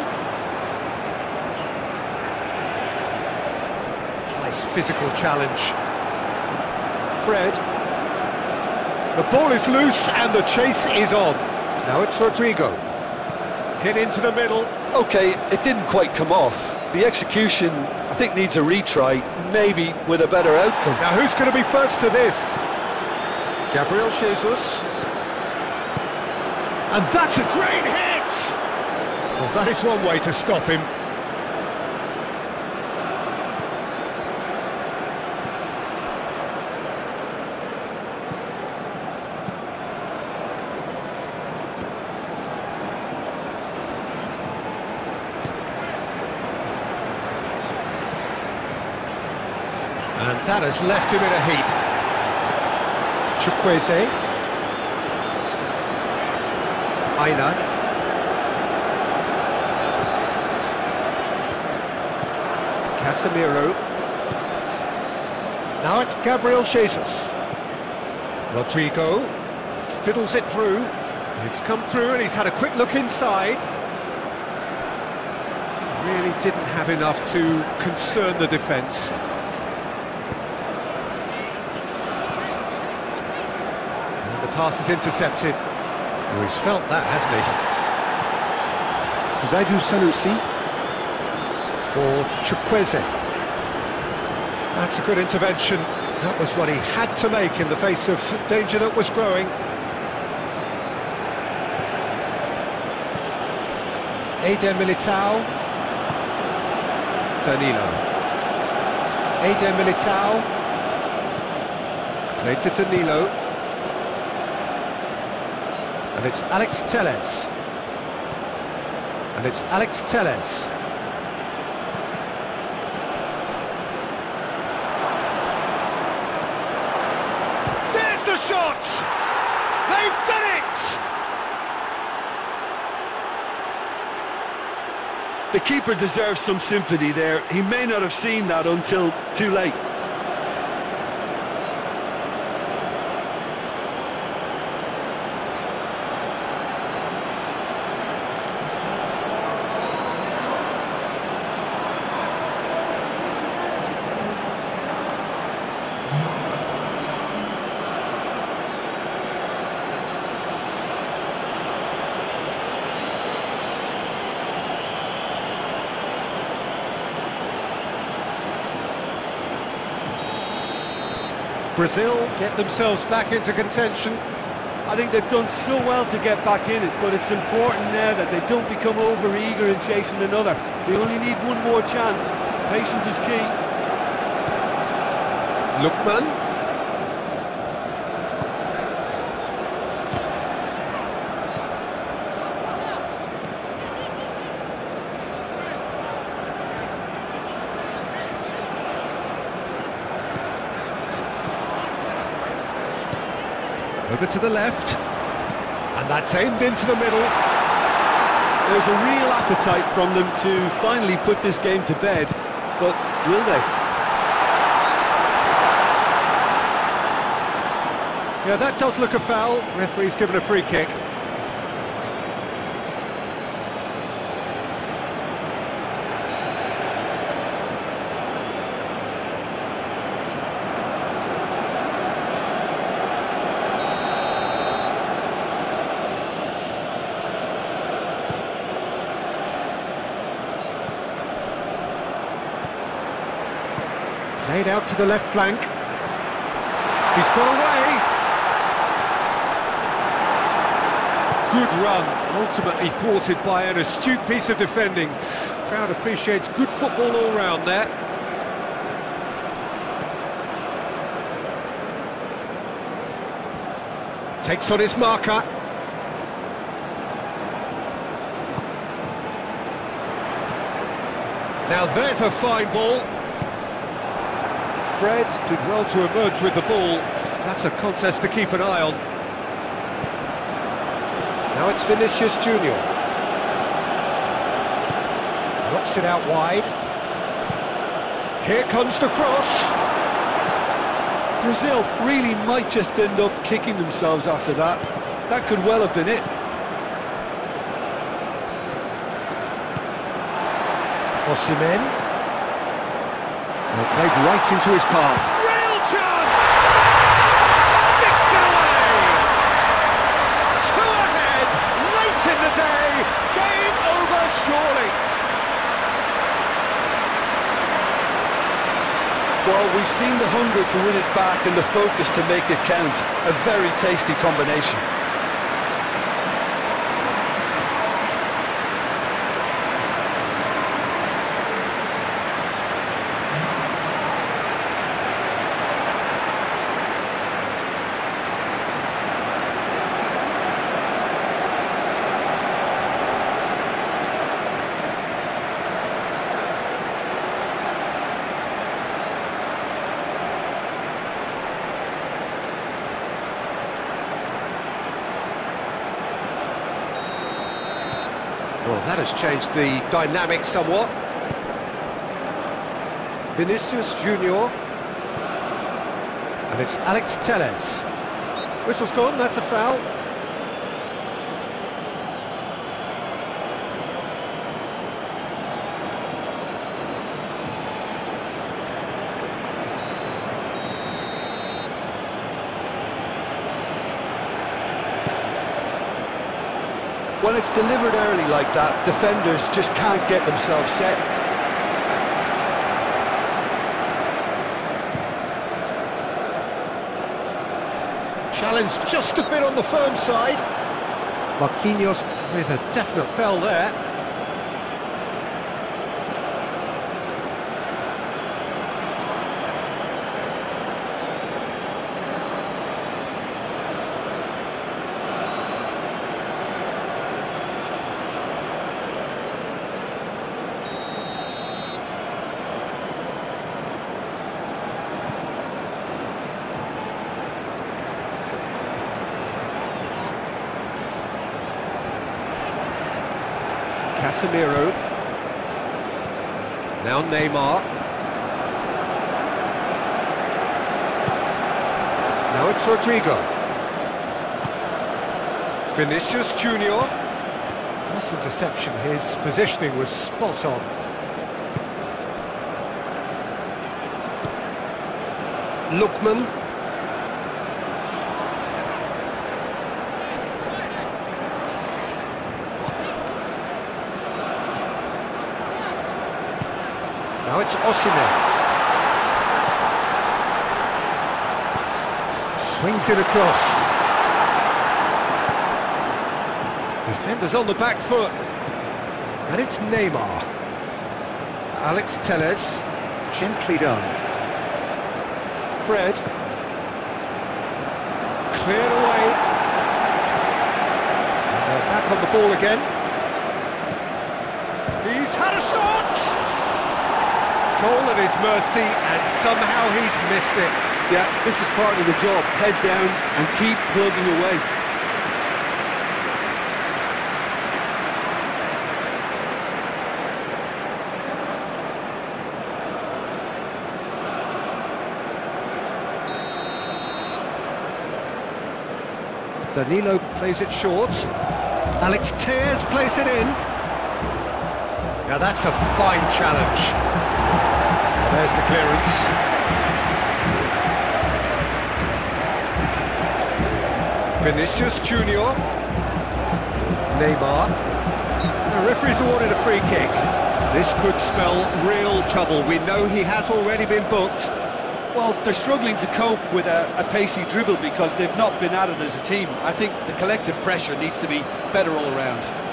Nice physical challenge. Fred. The ball is loose and the chase is on. Now it's Rodrygo. Hit into the middle.
Okay, it didn't quite come off. The execution, I think, needs a retry, maybe with a better outcome.
Now who's going to be first to this? Gabriel Jesus. And that's a great hit! Well, that is one way to stop him. That has left him in a heap. Chukwueze. Aina. Casemiro. Now it's Gabriel Jesus. Rodrygo fiddles it through. It's come through and he's had a quick look inside. Really didn't have enough to concern the defence. And the pass is intercepted. Oh, he's felt that, hasn't he?
Zaidu Sanusi.
For Chukwueze. That's a good intervention. That was what he had to make in the face of danger that was growing. Eder Militao. Danilo. Eder Militao. Played to Danilo. And it's Alex Telles. And it's Alex Telles. There's the shot! They've done it!
The keeper deserves some sympathy there. He may not have seen that until too late.
Brazil get themselves back into contention.
I think they've done so well to get back in it, but it's important now that they don't become over-eager in chasing another. They only need one more chance. Patience is key.
Lookman. Over to the left. And that's aimed into the middle.
There's a real appetite from them to finally put this game to bed, but will they?
Yeah, that does look a foul. Referee's given a free kick. Laid out to the left flank. He's got away. Good run, ultimately thwarted by an astute piece of defending. Crowd appreciates good football all round there. Takes on his marker. Now there's a fine ball. Fred did well to emerge with the ball. That's a contest to keep an eye on. Now it's Vinicius Junior. Knocks it out wide. Here comes the cross.
Brazil really might just end up kicking themselves after that. That could well have been it.
Osimhen. Played right into his path. Real chance! Sticks away! Two ahead, late in the day, game over surely.
Well, we've seen the hunger to win it back and the focus to make it count. A very tasty combination.
Has changed the dynamic somewhat. Vinicius Junior. And it's Alex Telles. Whistle's gone, that's a foul.
It's delivered early like that, defenders just can't get themselves set.
Challenge just a bit on the firm side. Marquinhos with a definite fell there. Casemiro. Now Neymar. Now it's Rodrygo. Vinicius Junior. Nice interception. His positioning was spot on. Lookman. Now it's Osimhen. Swings it across. Defenders on the back foot. And it's Neymar. Alex Telles. Gently done. Fred. Cleared away. And they're back on the ball again. He's had a shot! Goal at his mercy, and somehow he's missed it.
Yeah, this is part of the job. Head down and keep plugging away.
Danilo plays it short. Alex Telles plays it in. Now that's a fine challenge. There's the clearance. Vinicius Junior. Neymar. The referee's awarded a free kick. This could spell real trouble. We know he has already been booked.
Well, they're struggling to cope with a, a pacey dribble because they've not been at it as a team. I think the collective pressure needs to be better all around.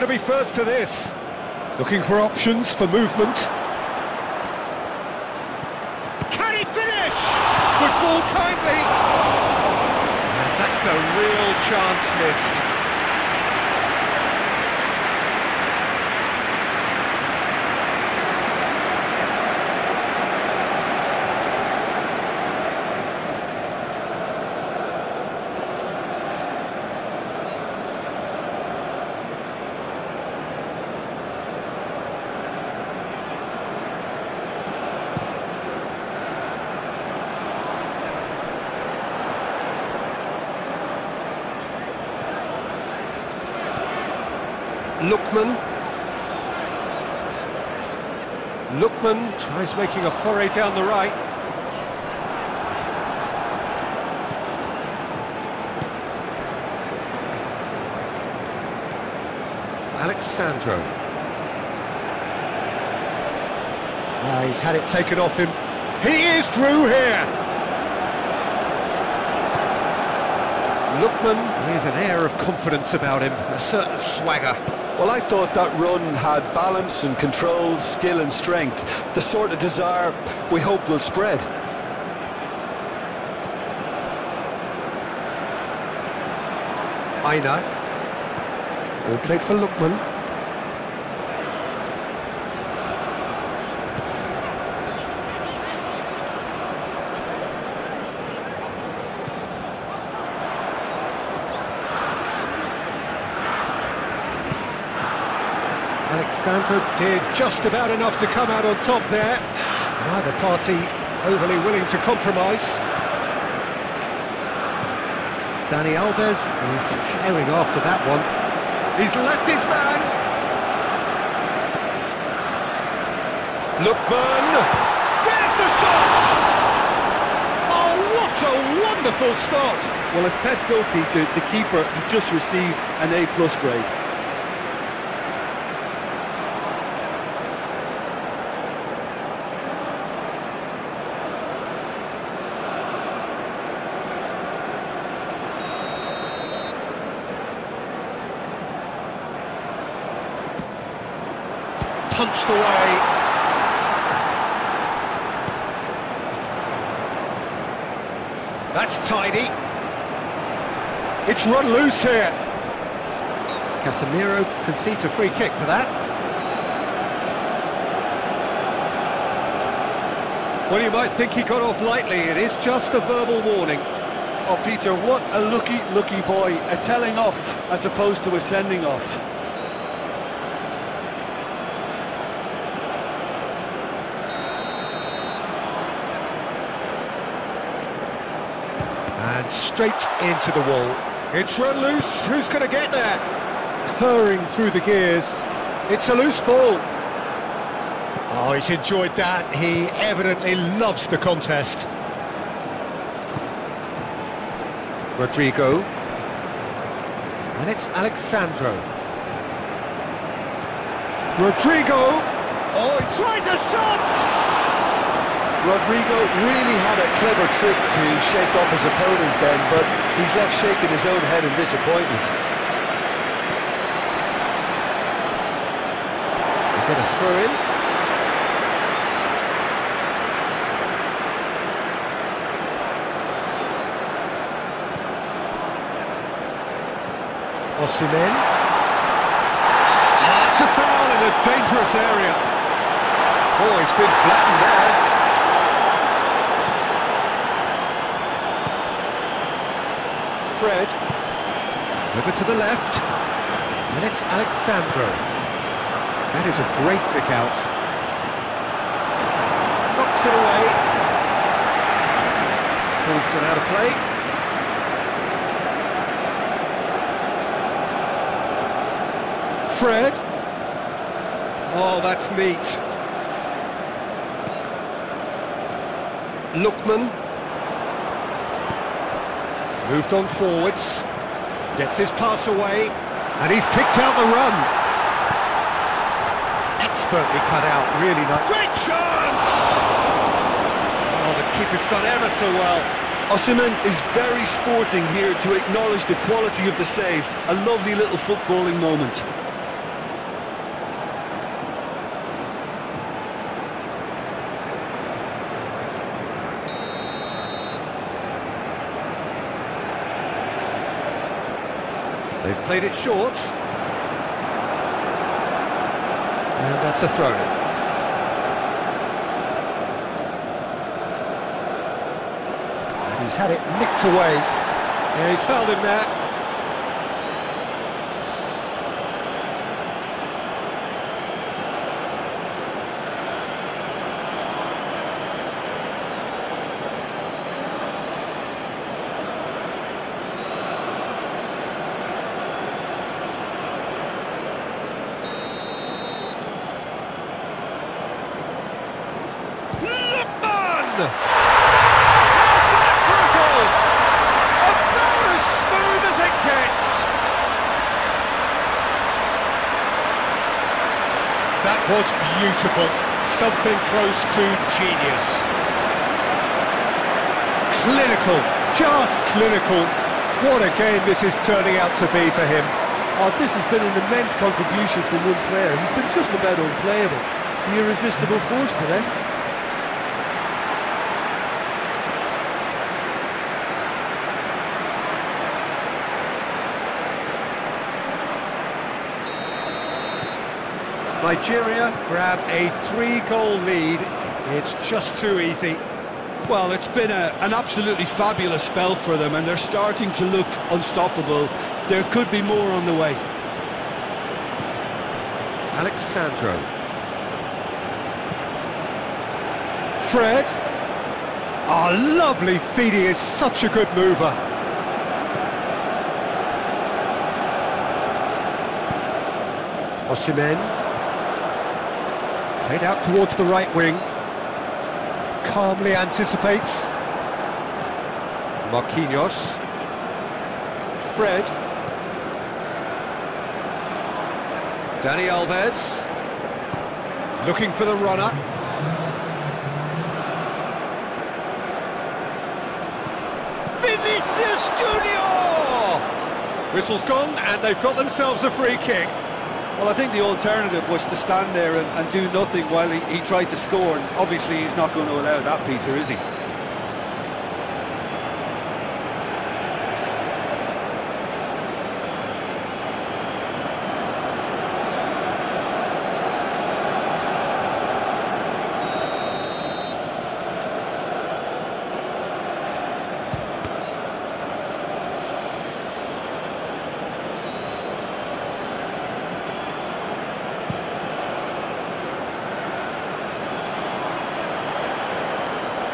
Going to be first to this? Looking for options for movement. Can he finish? Would fall kindly. And that's a real chance missed. Lookman. Lookman tries making a foray down the right. Alex Sandro. Ah, he's had it taken off him. He is through here! Lookman with an air of confidence about him, a certain swagger.
Well, I thought that run had balance and control, skill and strength, the sort of desire we hope will spread.
Aina. All played for Lookman. Alex Sandro did just about enough to come out on top there. Neither party overly willing to compromise. Dani Alves is carrying after that one. He's left his man. Lookman. There's the shot! Oh, what a wonderful stop!
Well, as Tesco, Peter, the keeper has just received an A-plus grade.
Away. That's tidy. It's run loose here. Casemiro concedes a free kick for that. Well, you might think he got off lightly. It is just a verbal warning.
Oh, Peter, what a lucky, lucky boy. A telling off as opposed to a sending off.
And straight into the wall. It's run loose. Who's going to get there? Purring through the gears. It's a loose ball. Oh, he's enjoyed that. He evidently loves the contest. Rodrygo. And it's Alexandro. Rodrygo. Oh, he tries a shot!
Rodrygo really had a clever trick to shake off his opponent then, but he's left shaking his own head in disappointment.
A bit of throw in. Osimhen. That's a foul in a dangerous area. Oh, he's been flattened there. Fred. Over to the left. And it's Alex Sandro. That is a great pick out. Knocks it away. Ball's gone out of play. Fred. Oh, that's neat. Lookman. Moved on forwards. Gets his pass away. And he's picked out the run. Expertly cut out, really nice. Great chance! Oh, the keeper's done ever so well.
Osimhen is very sporting here to acknowledge the quality of the save. A lovely little footballing moment.
They've played it short. And that's a throw. And he's had it nicked away. Yeah, he's fouled him there. Close to genius. Clinical, just clinical. What a game this is turning out to be for him.
Oh, this has been an immense contribution from one player. He's been just about unplayable. The irresistible force today.
Nigeria grab a three-goal lead. It's just too easy.
Well, it's been a, an absolutely fabulous spell for them, and they're starting to look unstoppable. There could be more on the way.
Alex Sandro. Fred. Oh, lovely feed. He is such a good mover. Osimhen. Played out towards the right wing. Calmly anticipates. Marquinhos. Fred. Dani Alves. Looking for the runner. Vinicius Junior! Whistle's gone and they've got themselves a free kick.
Well, I think the alternative was to stand there and, and do nothing while he, he tried to score. And obviously, he's not going to allow that, Peter, is he?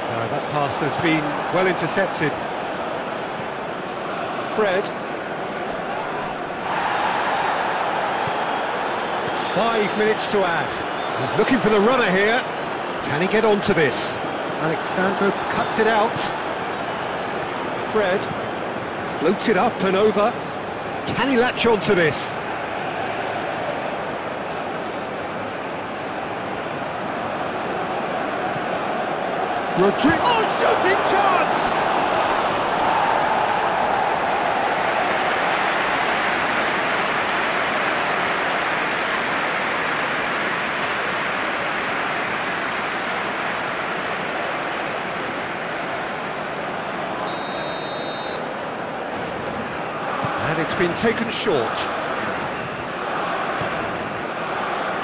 Uh, that pass has been well intercepted. Fred. Five minutes to add. He's looking for the runner here. Can he get onto this? Alex Sandro cuts it out. Fred. Floats it up and over. Can he latch onto this? Rodrygo. Oh, shooting chance! And it's been taken short.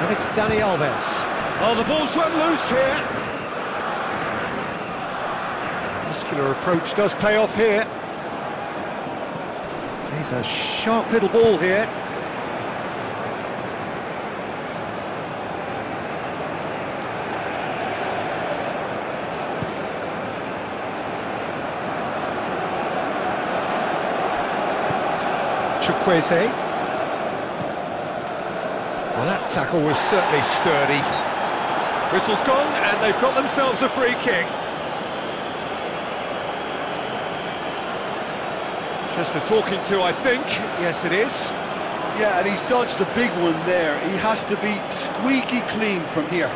And it's Dani Alves. Oh, the ball's run loose here. Muscular approach does pay off here. He's a sharp little ball here. Well, that tackle was certainly sturdy. Whistle's gone, and they've got themselves a free kick. Just a talking to, I think. Yes, it is.
Yeah, and he's dodged a big one there. He has to be squeaky clean from here.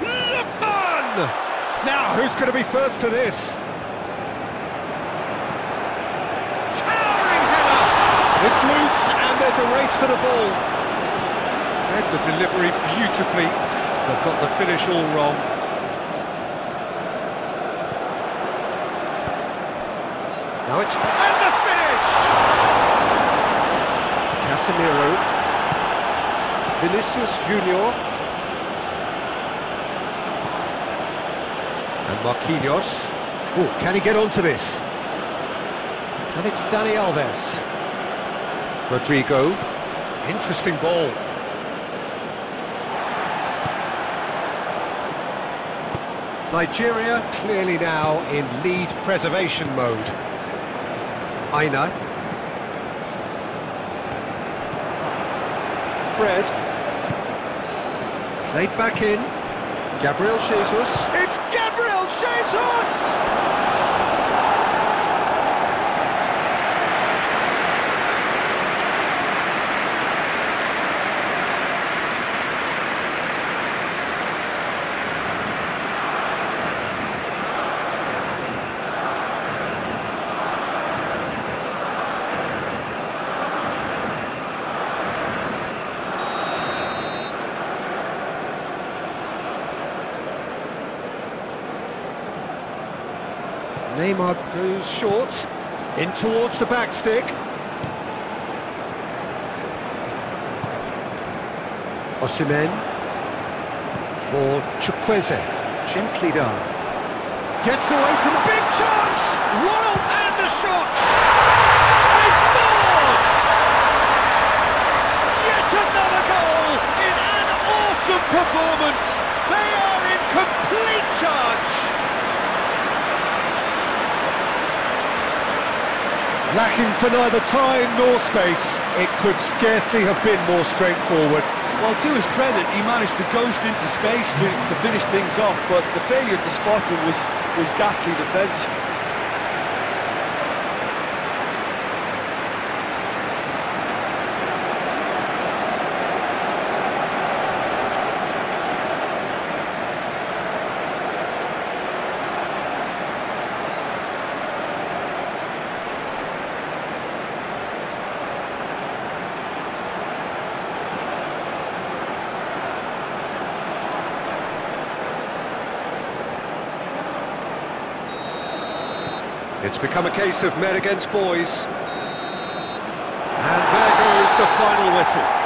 Lookman! Now, who's going to be first to this? Towering header! It's loose, and there's a race for the ball. Read the delivery beautifully, but got the finish all wrong. Now it's... And the finish! Casemiro. Vinicius Junior. Marquinhos. Oh, can he get onto this? And it's Dani Alves. Rodrygo. Interesting ball. Nigeria clearly now in lead preservation mode. Aina. Fred. Played back in. Gabriel Jesus.
It's Jesus!
Neymar goes short, in towards the back stick. Osimhen for Chukwueze. Gently done. Gets away from a big chance! Royal and the shot! They scored! Yet another goal in an awesome performance! They are in complete charge! Lacking for neither time nor space, it could scarcely have been more straightforward.
Well, to his credit, he managed to ghost into space to, to finish things off, but the failure to spot him was, was ghastly defence.
It's become a case of men against boys. And there goes the final whistle.